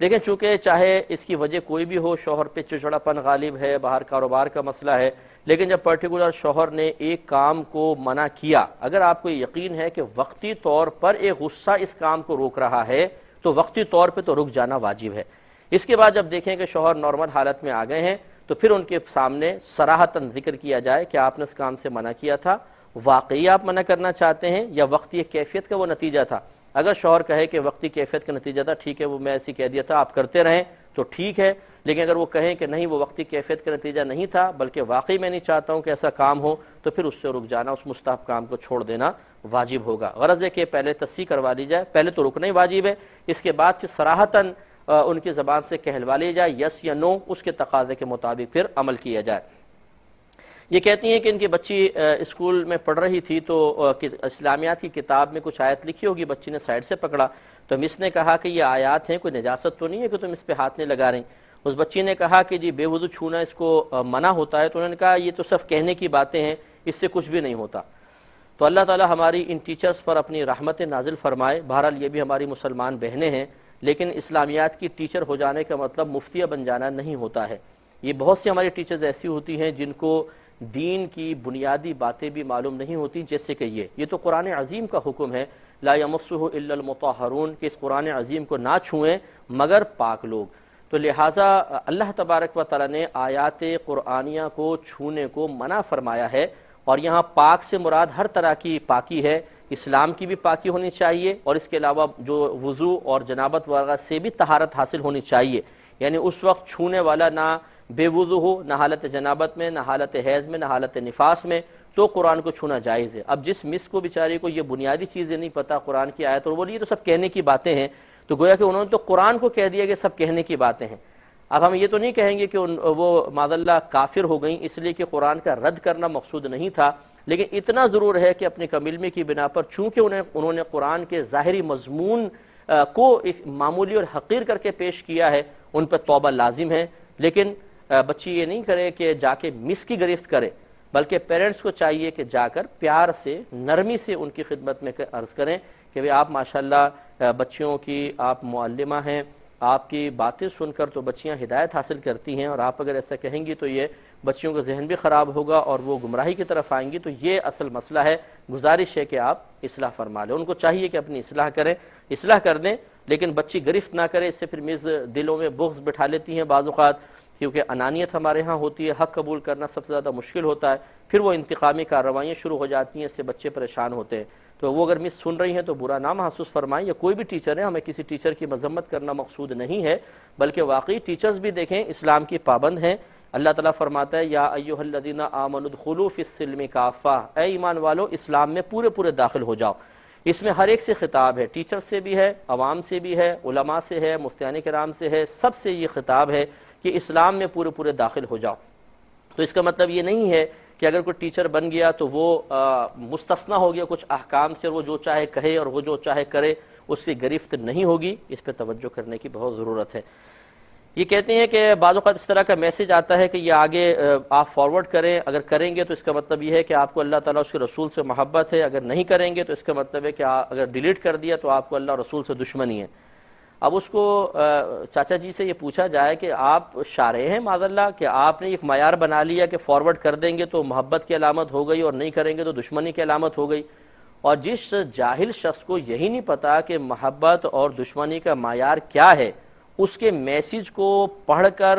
دیکھیں، چونکہ چاہے اس کی وجہ کوئی بھی ہو، شوہر پہ چچڑا پن غالب ہے، باہر کاروبار کا مسئلہ ہے، لیکن جب پرٹیکولر شوہر نے ایک کام کو منع کیا، اگر آپ کو یقین ہے کہ وقتی طور پر ایک غصہ اس کام کو روک رہا ہے، تو وقتی طور پہ تو رک جانا واجب ہے۔ اس کے بعد جب دیکھیں کہ شوہر نارمل حالت میں آ گئے ہیں، تو پھر ان کے سامنے سراہتاً ذکر کیا جائے کہ آپ نے اس کام سے منع کیا تھا۔ واقعی آپ منع کرنا چاہتے ہیں یا وقتی کیفیت کا وہ نتیجہ تھا؟ اگر شوہر کہے کہ وقتی کیفیت کا نتیجہ تھا، ٹھیک ہے، وہ میں ایسی کہہ دیا تھا، آپ کرتے رہیں تو ٹھیک ہے، لیکن اگر وہ کہیں کہ نہیں، وہ وقتی کیفیت کا نتیجہ نہیں تھا، بلکہ واقعی میں نہیں چاہتا ہوں کہ ایسا کام ہو، تو پھر اس سے رک جانا، اس مستحب کام کو چھوڑ دینا واجب ہوگا۔ غرض ہے کہ پہلے تصحیح کروا لی جائے، پہلے تو رکنا ہی واجب ہے، اس کے بعد پھر سراہتاً ان کی زبان سے کہلوا لی جائے، یس یا نو، اس کے تقاضے کے مطابق پھر عمل کیا جائے۔ یہ کہتی ہیں کہ ان کی بچی اسکول میں پڑھ رہی تھی تو اسلامیات کی کتاب میں کچھ آیت لکھی ہوگی، بچی نے سائڈ سے پکڑا۔ تو مس نے کہا کہ یہ آیات ہیں، کوئی نجاست تو نہیں ہے کہ تم اس پہ ہاتھ نہیں لگا رہی اس بچی نے کہا کہ جی بے وضو چھونا اس کو منع ہوتا ہے۔ تو انہوں نے کہا یہ تو صرف کہنے کی باتیں ہیں، اس سے کچھ بھی نہیں ہوتا۔ تو اللہ تعالی ہماری ان ٹیچرز پر اپنی رحمت نازل فرمائے۔ بہرحال یہ بھی ہماری مسلمان بہنیں ہیں، لیکن اسلامیات کی ٹیچر ہو جانے کا مطلب مفتیہ بن جانا نہیں ہوتا ہے۔ یہ بہت سی ہماری ٹیچرز ایسی ہوتی ہیں جن کو دین کی بنیادی باتیں بھی معلوم نہیں ہوتی، جیسے کہ یہ۔ یہ تو قرآن عظیم کا حکم ہے، لا يمسه الا المطہرون، کہ اس قرآن عظیم کو نہ چھوئیں مگر پاک لوگ۔ تو لہٰذا اللہ تبارک و تعالی نے آیات قرآنیہ کو چھونے کو منع فرمایا ہے، اور یہاں پاک سے مراد ہر طرح کی پاکی ہے۔ اسلام کی بھی پاکی ہونی چاہیے، اور اس کے علاوہ جو وضو اور جنابت وغیرہ سے بھی طہارت حاصل ہونی چاہیے۔ یعنی اس وقت چھونے والا نہ بے وضو ہو، نہ حالت جنابت میں، نہ حالت حیض میں، نہ حالت نفاس میں، تو قرآن کو چھونا جائز ہے۔ اب جس مس کو بیچاری کو یہ بنیادی چیزیں نہیں پتا قرآن کی آیت اور بولی یہ تو سب کہنے کی باتیں ہیں۔ تو گویا کہ انہوں نے تو قرآن کو کہہ دیا کہ سب کہنے کی باتیں ہیں۔ اب ہم یہ تو نہیں کہیں گے کہ وہ ماد اللہ کافر ہو گئیں اس لیے کہ قرآن کا رد کرنا مقصود نہیں تھا، لیکن اتنا ضرور ہے کہ اپنے کملمے کی بنا پر چونکہ انہیں، انہوں نے قرآن کے ظاہری مضمون کو ایک معمولی اور حقیر کر کے پیش کیا ہے، ان پر توبہ لازم ہے۔ لیکن بچی یہ نہیں کرے کہ جا کے مس کی گرفت کرے، بلکہ پیرنٹس کو چاہیے کہ جا کر پیار سے، نرمی سے ان کی خدمت میں عرض کریں کہ بھئی آپ ماشاءاللہ بچیوں کی آپ معلمہ ہیں، آپ کی باتیں سن کر تو بچیاں ہدایت حاصل کرتی ہیں اور آپ اگر ایسا کہیں گی تو یہ بچیوں کا ذہن بھی خراب ہوگا اور وہ گمراہی کی طرف آئیں گی، تو یہ اصل مسئلہ ہے۔ گزارش ہے کہ آپ اصلاح فرما لیں۔ ان کو چاہیے کہ اپنی اصلاح کریں۔ اصلاح کر دیں، لیکن بچی گرفت نہ کرے، اس سے پھر میز دلوں میں بغض بٹھا لیتی ہیں بعض اوقات۔ کیونکہ انانیت ہمارے ہاں ہوتی ہے، حق قبول کرنا سب سے زیادہ مشکل ہوتا ہے، پھر وہ انتقامی کارروائیاں شروع ہو جاتی ہیں، اس سے بچے پریشان ہوتے ہیں۔ تو وہ اگر مس سن رہی ہیں تو برا نام محسوس فرمائیں، یا کوئی بھی ٹیچر ہے، ہمیں کسی ٹیچر کی مذمت کرنا مقصود نہیں ہے، بلکہ واقعی ٹیچرز بھی دیکھیں، اسلام کی پابند ہیں۔ اللہ تعالیٰ فرماتا ہے، یا ایوہ الذین آمنوا ادخلوا فی السلم کافہ۔ اے ایمان والو، اسلام میں پورے پورے داخل ہو جاؤ۔ اس میں ہر ایک سے خطاب ہے، ٹیچر سے بھی ہے، عوام سے بھی ہے، علماء سے ہے، مفتیان کرام سے ہے، سب سے یہ خطاب ہے۔ کہ اسلام میں پورے پورے داخل ہو جاؤ۔ تو اس کا مطلب یہ نہیں ہے کہ اگر کوئی ٹیچر بن گیا تو وہ مستثنا ہو گیا، کچھ احکام سے، اور وہ جو چاہے کہے اور وہ جو چاہے کرے، اس کی گرفت نہیں ہوگی۔ اس پہ توجہ کرنے کی بہت ضرورت ہے۔ یہ کہتے ہیں کہ بعض اوقات اس طرح کا میسج آتا ہے کہ یہ آگے آپ فارورڈ کریں۔ اگر کریں گے تو اس کا مطلب یہ ہے کہ آپ کو اللہ تعالیٰ اس کے رسول سے محبت ہے۔ اگر نہیں کریں گے تو اس کا مطلب ہے کہ اگر ڈیلیٹ کر دیا تو آپ کو اللہ رسول سے دشمنی ہے۔ اب اس کو چاچا جی سے یہ پوچھا جائے کہ آپ شارع ہیں معذ اللہ، کہ آپ نے ایک معیار بنا لیا کہ فارورڈ کر دیں گے تو محبت کی علامت ہو گئی اور نہیں کریں گے تو دشمنی کی علامت ہو گئی۔ اور جس جاہل شخص کو یہی نہیں پتا کہ محبت اور دشمنی کا معیار کیا ہے، اس کے میسیج کو پڑھ کر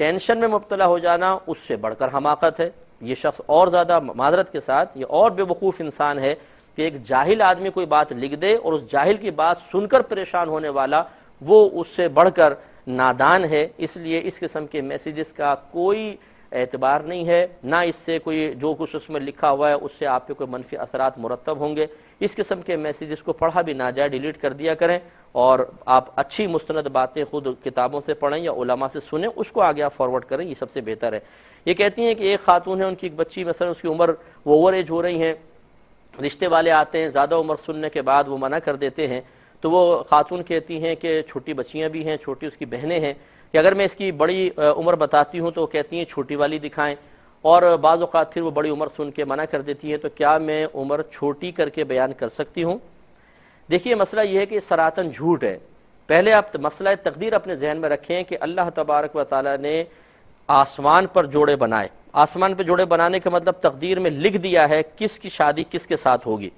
ٹینشن میں مبتلا ہو جانا اس سے بڑھ کر حماقت ہے۔ یہ شخص اور زیادہ معذرت کے ساتھ، یہ اور بے وقوف انسان ہے۔ کہ ایک جاہل آدمی کوئی بات لکھ دے اور اس جاہل کی بات سن کر پریشان ہونے والا وہ اس سے بڑھ کر نادان ہے۔ اس لیے اس قسم کے میسیجز کا کوئی اعتبار نہیں ہے۔ نہ اس سے کوئی جو کچھ اس میں لکھا ہوا ہے، اس سے آپ پہ کوئی منفی اثرات مرتب ہوں گے۔ اس قسم کے میسیجز کو پڑھا بھی نہ جائے ڈیلیٹ کر دیا کریں اور آپ اچھی مستند باتیں خود کتابوں سے پڑھیں یا علماء سے سنیں، اس کو آگے آپ فارورڈ کریں، یہ سب سے بہتر ہے۔ یہ کہتی ہیں کہ ایک خاتون ہے، ان کی ایک بچی، مثلا اس کی عمر وہ اوور ایج ہو رہی ہیں۔ رشتے والے آتے ہیں، زیادہ عمر سننے کے بعد وہ منع کر دیتے ہیں۔ تو وہ خاتون کہتی ہیں کہ چھوٹی بچیاں بھی ہیں، چھوٹی اس کی بہنیں ہیں۔ کہ اگر میں اس کی بڑی عمر بتاتی ہوں تو وہ کہتی ہیں چھوٹی والی دکھائیں۔ اور بعض اوقات پھر وہ بڑی عمر سن کے منع کر دیتی ہیں۔ تو کیا میں عمر چھوٹی کر کے بیان کر سکتی ہوں؟ دیکھیے، مسئلہ یہ ہے کہ سراتن جھوٹ ہے۔ پہلے آپ مسئلہ تقدیر اپنے ذہن میں رکھیں کہ اللہ تبارک و تعالیٰ نے آسمان پر جوڑے بنائے۔ آسمان پہ جوڑے بنانے کا مطلب تقدیر میں لکھ دیا ہے کس کی شادی کس کے ساتھ ہوگی۔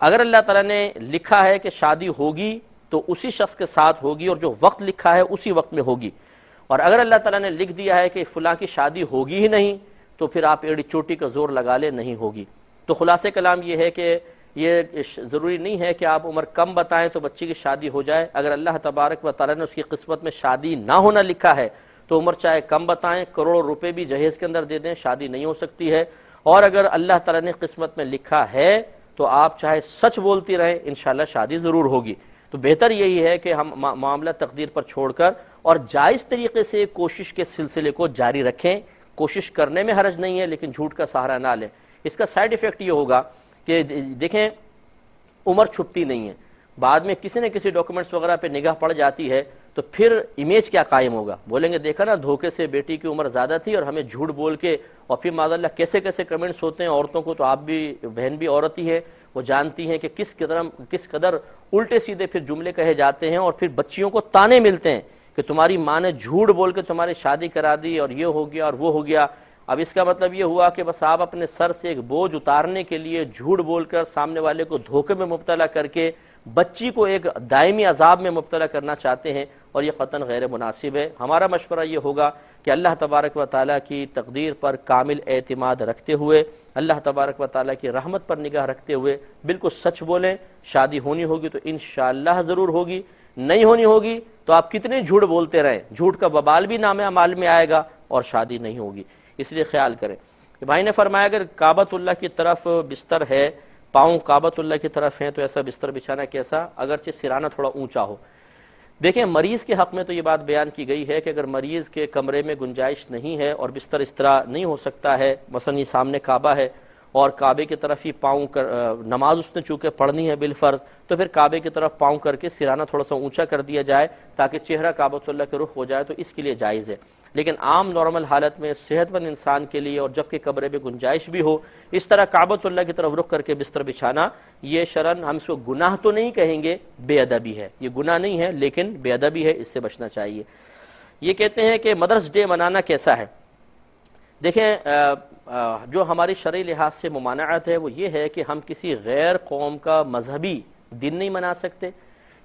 اگر اللہ تعالیٰ نے لکھا ہے کہ شادی ہوگی تو اسی شخص کے ساتھ ہوگی اور جو وقت لکھا ہے اسی وقت میں ہوگی۔ اور اگر اللہ تعالیٰ نے لکھ دیا ہے کہ فلاں کی شادی ہوگی ہی نہیں تو پھر آپ ایڑی چوٹی کا زور لگا لیں نہیں ہوگی۔ تو خلاصہ کلام یہ ہے کہ یہ ضروری نہیں ہے کہ آپ عمر کم بتائیں تو بچی کی شادی ہو جائے۔ اگر اللہ تبارک و تعالیٰ نے اس کی قسمت میں شادی نہ ہونا لکھا ہے تو عمر چاہے کم بتائیں، کروڑوں روپے بھی جہیز کے اندر دے دیں، شادی نہیں ہو سکتی ہے۔ اور اگر اللہ تعالیٰ نے قسمت میں لکھا ہے، تو آپ چاہے سچ بولتی رہیں، انشاءاللہ شادی ضرور ہوگی۔ تو بہتر یہی ہے کہ ہم معاملہ تقدیر پر چھوڑ کر اور جائز طریقے سے کوشش کے سلسلے کو جاری رکھیں۔ کوشش کرنے میں حرج نہیں ہے، لیکن جھوٹ کا سہارا نہ لیں۔ اس کا سائیڈ ایفیکٹ یہ ہوگا کہ دیکھیں، عمر چھپتی نہیں ہے۔ بعد میں کسی نہ کسی ڈاکومنٹس وغیرہ پہ نگاہ پڑ جاتی ہے۔ تو پھر امیج کیا قائم ہوگا؟ بولیں گے دیکھا نا، دھوکے سے بیٹی کی عمر زیادہ تھی اور ہمیں جھوٹ بول کے، اور پھر ماذا اللہ، کیسے کیسے کمنٹس ہوتے ہیں عورتوں کو؟ تو آپ بھی، بہن بھی عورت ہی ہے، وہ جانتی ہیں کہ کس قدر کس قدر الٹے سیدھے پھر جملے کہے جاتے ہیں اور پھر بچیوں کو تانے ملتے ہیں کہ تمہاری ماں نے جھوٹ بول کے تمہاری شادی کرا دی اور یہ ہو گیا اور وہ ہو گیا۔ اب اس کا مطلب یہ ہوا کہ بس آپ اپنے سر سے ایک بوجھ اتارنے کے لیے جھوٹ بول کر سامنے والے کو دھوکے میں مبتلا کر کے بچی کو ایک دائمی عذاب میں مبتلا کرنا چاہتے ہیں۔ اور یہ قطن غیر مناسب ہے۔ ہمارا مشورہ یہ ہوگا کہ اللہ تبارک و تعالیٰ کی تقدیر پر کامل اعتماد رکھتے ہوئے، اللہ تبارک و تعالیٰ کی رحمت پر نگاہ رکھتے ہوئے بالکل سچ بولیں، شادی ہونی ہوگی تو انشاءاللہ ضرور ہوگی، نہیں ہونی ہوگی تو آپ کتنے جھوٹ بولتے رہیں۔ جھوٹ کا ببال بھی نام عمال میں آئے گا اور شادی نہیں ہوگی۔ اس لیے خیال کریں۔ بھائی نے فرمایا اگر کعبۃ اللہ کی طرف بستر ہے، پاؤں کعبۃ اللہ کی طرف ہیں تو ایسا بستر بچھانا کیسا؟ اگرچہ سرانہ تھوڑا اونچا ہو۔ دیکھیں، مریض کے حق میں تو یہ بات بیان کی گئی ہے کہ اگر مریض کے کمرے میں گنجائش نہیں ہے اور بستر اس طرح نہیں ہو سکتا ہے، مثلا یہ سامنے کعبہ ہے اور کعبے کی طرف ہی پاؤں کر نماز اس نے چونکہ پڑھنی ہے بالفرض، تو پھر کعبے کی طرف پاؤں کر کے سرانہ تھوڑا سا اونچا کر دیا جائے تاکہ چہرہ کعبۃ اللہ کے رخ ہو جائے تو اس کے لیے جائز ہے۔ لیکن عام نارمل حالت میں صحت مند انسان کے لیے اور جبکہ قبرے میں گنجائش بھی ہو، اس طرح کعبۃ اللہ کی طرف رخ کر کے بستر بچھانا، یہ شرن ہم اس کو گناہ تو نہیں کہیں گے، بے ادبی ہے۔ یہ گناہ نہیں ہے، لیکن بے ادبی ہے، اس سے بچنا چاہیے۔ یہ کہتے ہیں کہ مدرس ڈے منانا کیسا ہے؟ دیکھیں جو ہماری شرعی لحاظ سے ممانعت ہے، وہ یہ ہے کہ ہم کسی غیر قوم کا مذہبی دن نہیں منا سکتے۔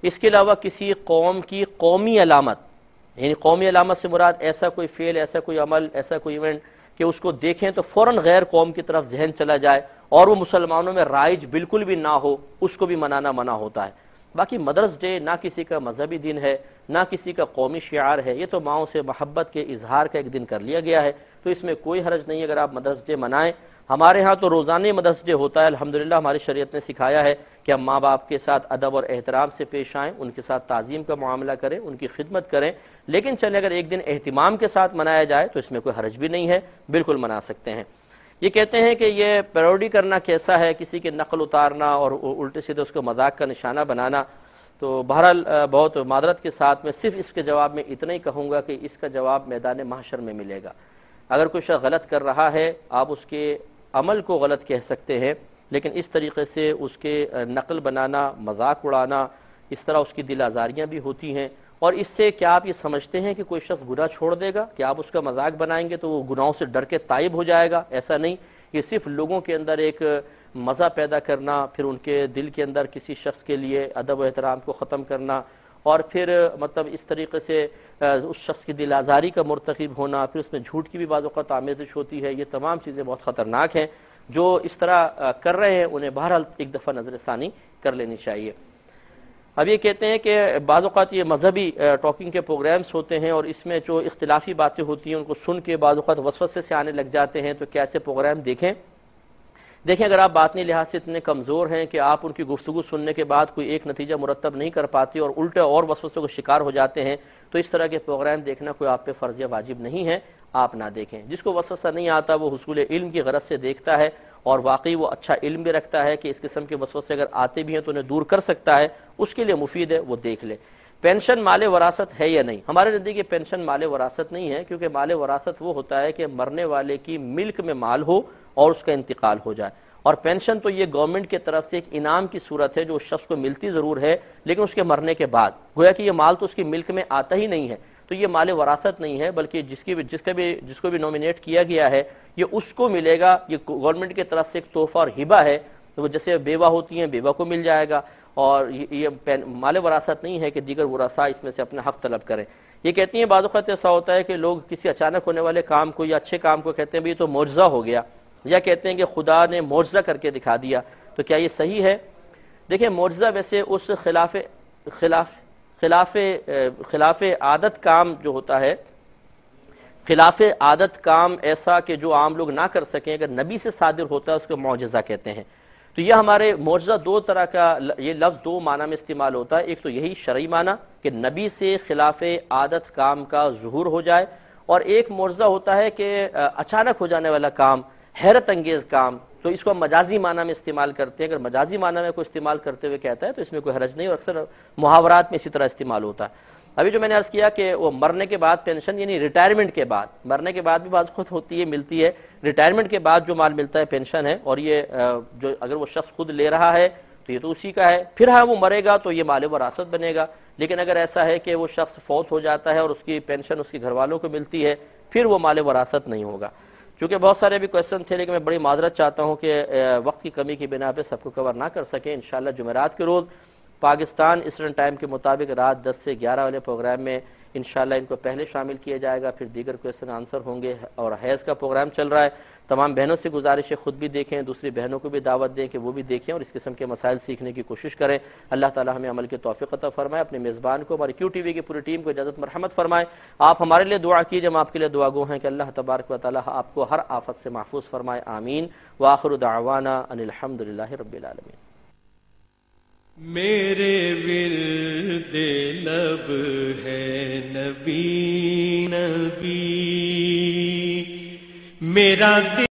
اس کے علاوہ کسی قوم کی قومی علامت یعنی قومی علامت سے مراد ایسا کوئی فعل، ایسا کوئی عمل، ایسا کوئی ایونٹ کہ اس کو دیکھیں تو فوراً غیر قوم کی طرف ذہن چلا جائے اور وہ مسلمانوں میں رائج بالکل بھی نہ ہو، اس کو بھی منانا منع ہوتا ہے۔ باقی مدرس ڈے نہ کسی کا مذہبی دن ہے، نہ کسی کا قومی شعار ہے، یہ تو ماؤں سے محبت کے اظہار کا ایک دن کر لیا گیا ہے۔ تو اس میں کوئی حرج نہیں اگر آپ مدرس ڈے منائیں۔ ہمارے ہاں تو روزانہ مدرس ڈے ہوتا ہے۔ الحمدللہ ہماری شریعت نے سکھایا ہے کہ ہم ماں باپ کے ساتھ ادب اور احترام سے پیش آئیں، ان کے ساتھ تعظیم کا معاملہ کریں، ان کی خدمت کریں۔ لیکن چلے اگر ایک دن اہتمام کے ساتھ منایا جائے تو اس میں کوئی حرج بھی نہیں ہے، بالکل منا سکتے ہیں۔ یہ کہتے ہیں کہ یہ پیروڈی کرنا کیسا ہے، کسی کے نقل اتارنا اور الٹے سیدھے اس کو مذاق کا نشانہ بنانا۔ تو بہرحال بہت معذرت کے ساتھ میں صرف اس کے جواب میں اتنا ہی کہوں گا کہ اس کا جواب میدان محشر میں ملے گا۔ اگر کوئی شخص غلط کر رہا ہے، آپ اس کے عمل کو غلط کہہ سکتے ہیں، لیکن اس طریقے سے اس کے نقل بنانا، مذاق اڑانا، اس طرح اس کی دل آزاریاں بھی ہوتی ہیں۔ اور اس سے کیا آپ یہ سمجھتے ہیں کہ کوئی شخص گناہ چھوڑ دے گا؟ کہ آپ اس کا مذاق بنائیں گے تو وہ گناہوں سے ڈر کے تائب ہو جائے گا؟ ایسا نہیں یہ صرف لوگوں کے اندر ایک مزہ پیدا کرنا، پھر ان کے دل کے اندر کسی شخص کے لیے ادب و احترام کو ختم کرنا، اور پھر مطلب اس طریقے سے اس شخص کی دل آزاری کا مرتکب ہونا، پھر اس میں جھوٹ کی بھی بعض اوقات آمیزش ہوتی ہے، یہ تمام چیزیں بہت خطرناک ہیں جو اس طرح کر رہے ہیں، انہیں بہرحال ایک دفعہ نظر ثانی کر لینی چاہیے۔ اب یہ کہتے ہیں کہ بعض اوقات یہ مذہبی ٹاکنگ کے پروگرامز ہوتے ہیں اور اس میں جو اختلافی باتیں ہوتی ہیں ان کو سن کے بعض اوقات وسوسے سے آنے لگ جاتے ہیں تو کیسے پروگرام دیکھیں؟ دیکھیں اگر آپ باطنی لحاظ سے اتنے کمزور ہیں کہ آپ ان کی گفتگو سننے کے بعد کوئی ایک نتیجہ مرتب نہیں کر پاتے اور الٹے اور وسوسوں کو شکار ہو جاتے ہیں تو اس طرح کے پروگرام دیکھنا کوئی آپ پہ فرض واجب نہیں ہے، آپ نہ دیکھیں۔ جس کو وسوسہ نہیں آتا وہ حصول علم کی غرض سے دیکھتا ہے اور واقعی وہ اچھا علم بھی رکھتا ہے کہ اس قسم کے وسوسے اگر آتے بھی ہیں تو انہیں دور کر سکتا ہے، اس کے لیے مفید ہے، وہ دیکھ لے۔ پینشن مال وراثت ہے یا نہیں؟ ہمارے نزدیک پینشن مال وراثت نہیں ہے، کیونکہ مال وراثت وہ ہوتا ہے کہ مرنے والے کی ملک میں مال ہو اور اس کا انتقال ہو جائے۔ اور پینشن تو یہ گورنمنٹ کی طرف سے ایک انعام کی صورت ہے جو اس شخص کو ملتی ضرور ہے، لیکن اس کے مرنے کے بعد۔ گویا کہ یہ مال تو اس کی ملک میں آتا ہی نہیں ہے۔ تو یہ مال وراثت نہیں ہے، بلکہ جس کی جس کا بھی جس کو بھی نومینیٹ کیا گیا ہے، یہ اس کو ملے گا۔ یہ گورنمنٹ کی طرف سے ایک تحفہ اور ہبہ ہے۔ تو جیسے بیوہ ہوتی ہیں، بیوہ کو مل جائے گا۔ اور یہ مال وراثت نہیں ہے کہ دیگر ورثاء اس میں سے اپنا حق طلب کریں۔ یہ کہتی ہیں، بعض اوقات ایسا ہوتا ہے کہ لوگ کسی اچانک ہونے والے کام کو یا اچھے کام کو کہتے ہیں یہ تو معجزہ ہو گیا۔ یا کہتے ہیں کہ خدا نے معجزہ کر کے دکھا دیا۔ تو کیا یہ صحیح ہے؟ دیکھیں، معجزہ ویسے اس خلاف خلاف خلاف خلاف عادت کام جو ہوتا ہے، خلاف عادت کام ایسا کہ جو عام لوگ نہ کر سکیں، اگر نبی سے صادر ہوتا ہے، اس کو معجزہ کہتے ہیں۔ تو یہ ہمارے معجزہ دو طرح کا یہ لفظ دو معنی میں استعمال ہوتا ہے۔ ایک تو یہی شرعی معنی کہ نبی سے خلاف عادت کام کا ظہور ہو جائے، اور ایک معجزہ ہوتا ہے کہ اچانک ہو جانے والا کام حیرت انگیز کام۔ تو اس کو ہم مجازی معنی میں استعمال کرتے ہیں۔ اگر مجازی معنی میں کوئی استعمال کرتے ہوئے کہتا ہے تو اس میں کوئی حرج نہیں اور اکثر محاورات میں اسی طرح استعمال ہوتا ہے۔ ابھی جو میں نے عرض کیا کہ وہ مرنے کے بعد پینشن یعنی ریٹائرمنٹ کے بعد، مرنے کے بعد بھی بعض خود ہوتی ہے، ملتی ہے۔ ریٹائرمنٹ کے بعد جو مال ملتا ہے پینشن ہے اور یہ جو اگر وہ شخص خود لے رہا ہے تو یہ تو اسی کا ہے۔ پھر ہاں وہ مرے گا تو یہ مال وراثت بنے گا۔ لیکن اگر ایسا ہے کہ وہ شخص فوت ہو جاتا ہے اور اس کی پینشن اس کے گھر والوں کو ملتی ہے، پھر وہ مال وراثت نہیں ہوگا۔ چونکہ بہت سارے بھی کویشچن تھے لیکن میں بڑی معذرت چاہتا ہوں کہ وقت کی کمی کی بنا پہ سب کو کور نہ کر سکیں۔ انشاءاللہ جمعرات کے روز پاکستان اسٹرن ٹائم کے مطابق رات دس سے گیارہ والے پروگرام میں انشاءاللہ ان کو پہلے شامل کیا جائے گا، پھر دیگر کوشچن آنسر ہوں گے اور حیض کا پروگرام چل رہا ہے۔ تمام بہنوں سے گزارش ہے خود بھی دیکھیں، دوسری بہنوں کو بھی دعوت دیں کہ وہ بھی دیکھیں اور اس قسم کے مسائل سیکھنے کی کوشش کریں۔ اللہ تعالی ہمیں عمل کے توفیق عطا فرمائے، اپنے میزبان کو، ہماری کیو ٹی وی کی پوری ٹیم کو اجازت مرحمت فرمائے۔ آپ ہمارے لیے دعا کیجیے ہم آپ کے لیے دعا گو ہیں کہ اللہ تبارک و تعالی آپ کو ہر آفت سے محفوظ فرمائے، آمین۔ وآخر دعوانا ان الحمدللہ رب العالمین۔ میرے ورد لب ہے نبی نبی۔ میرا دل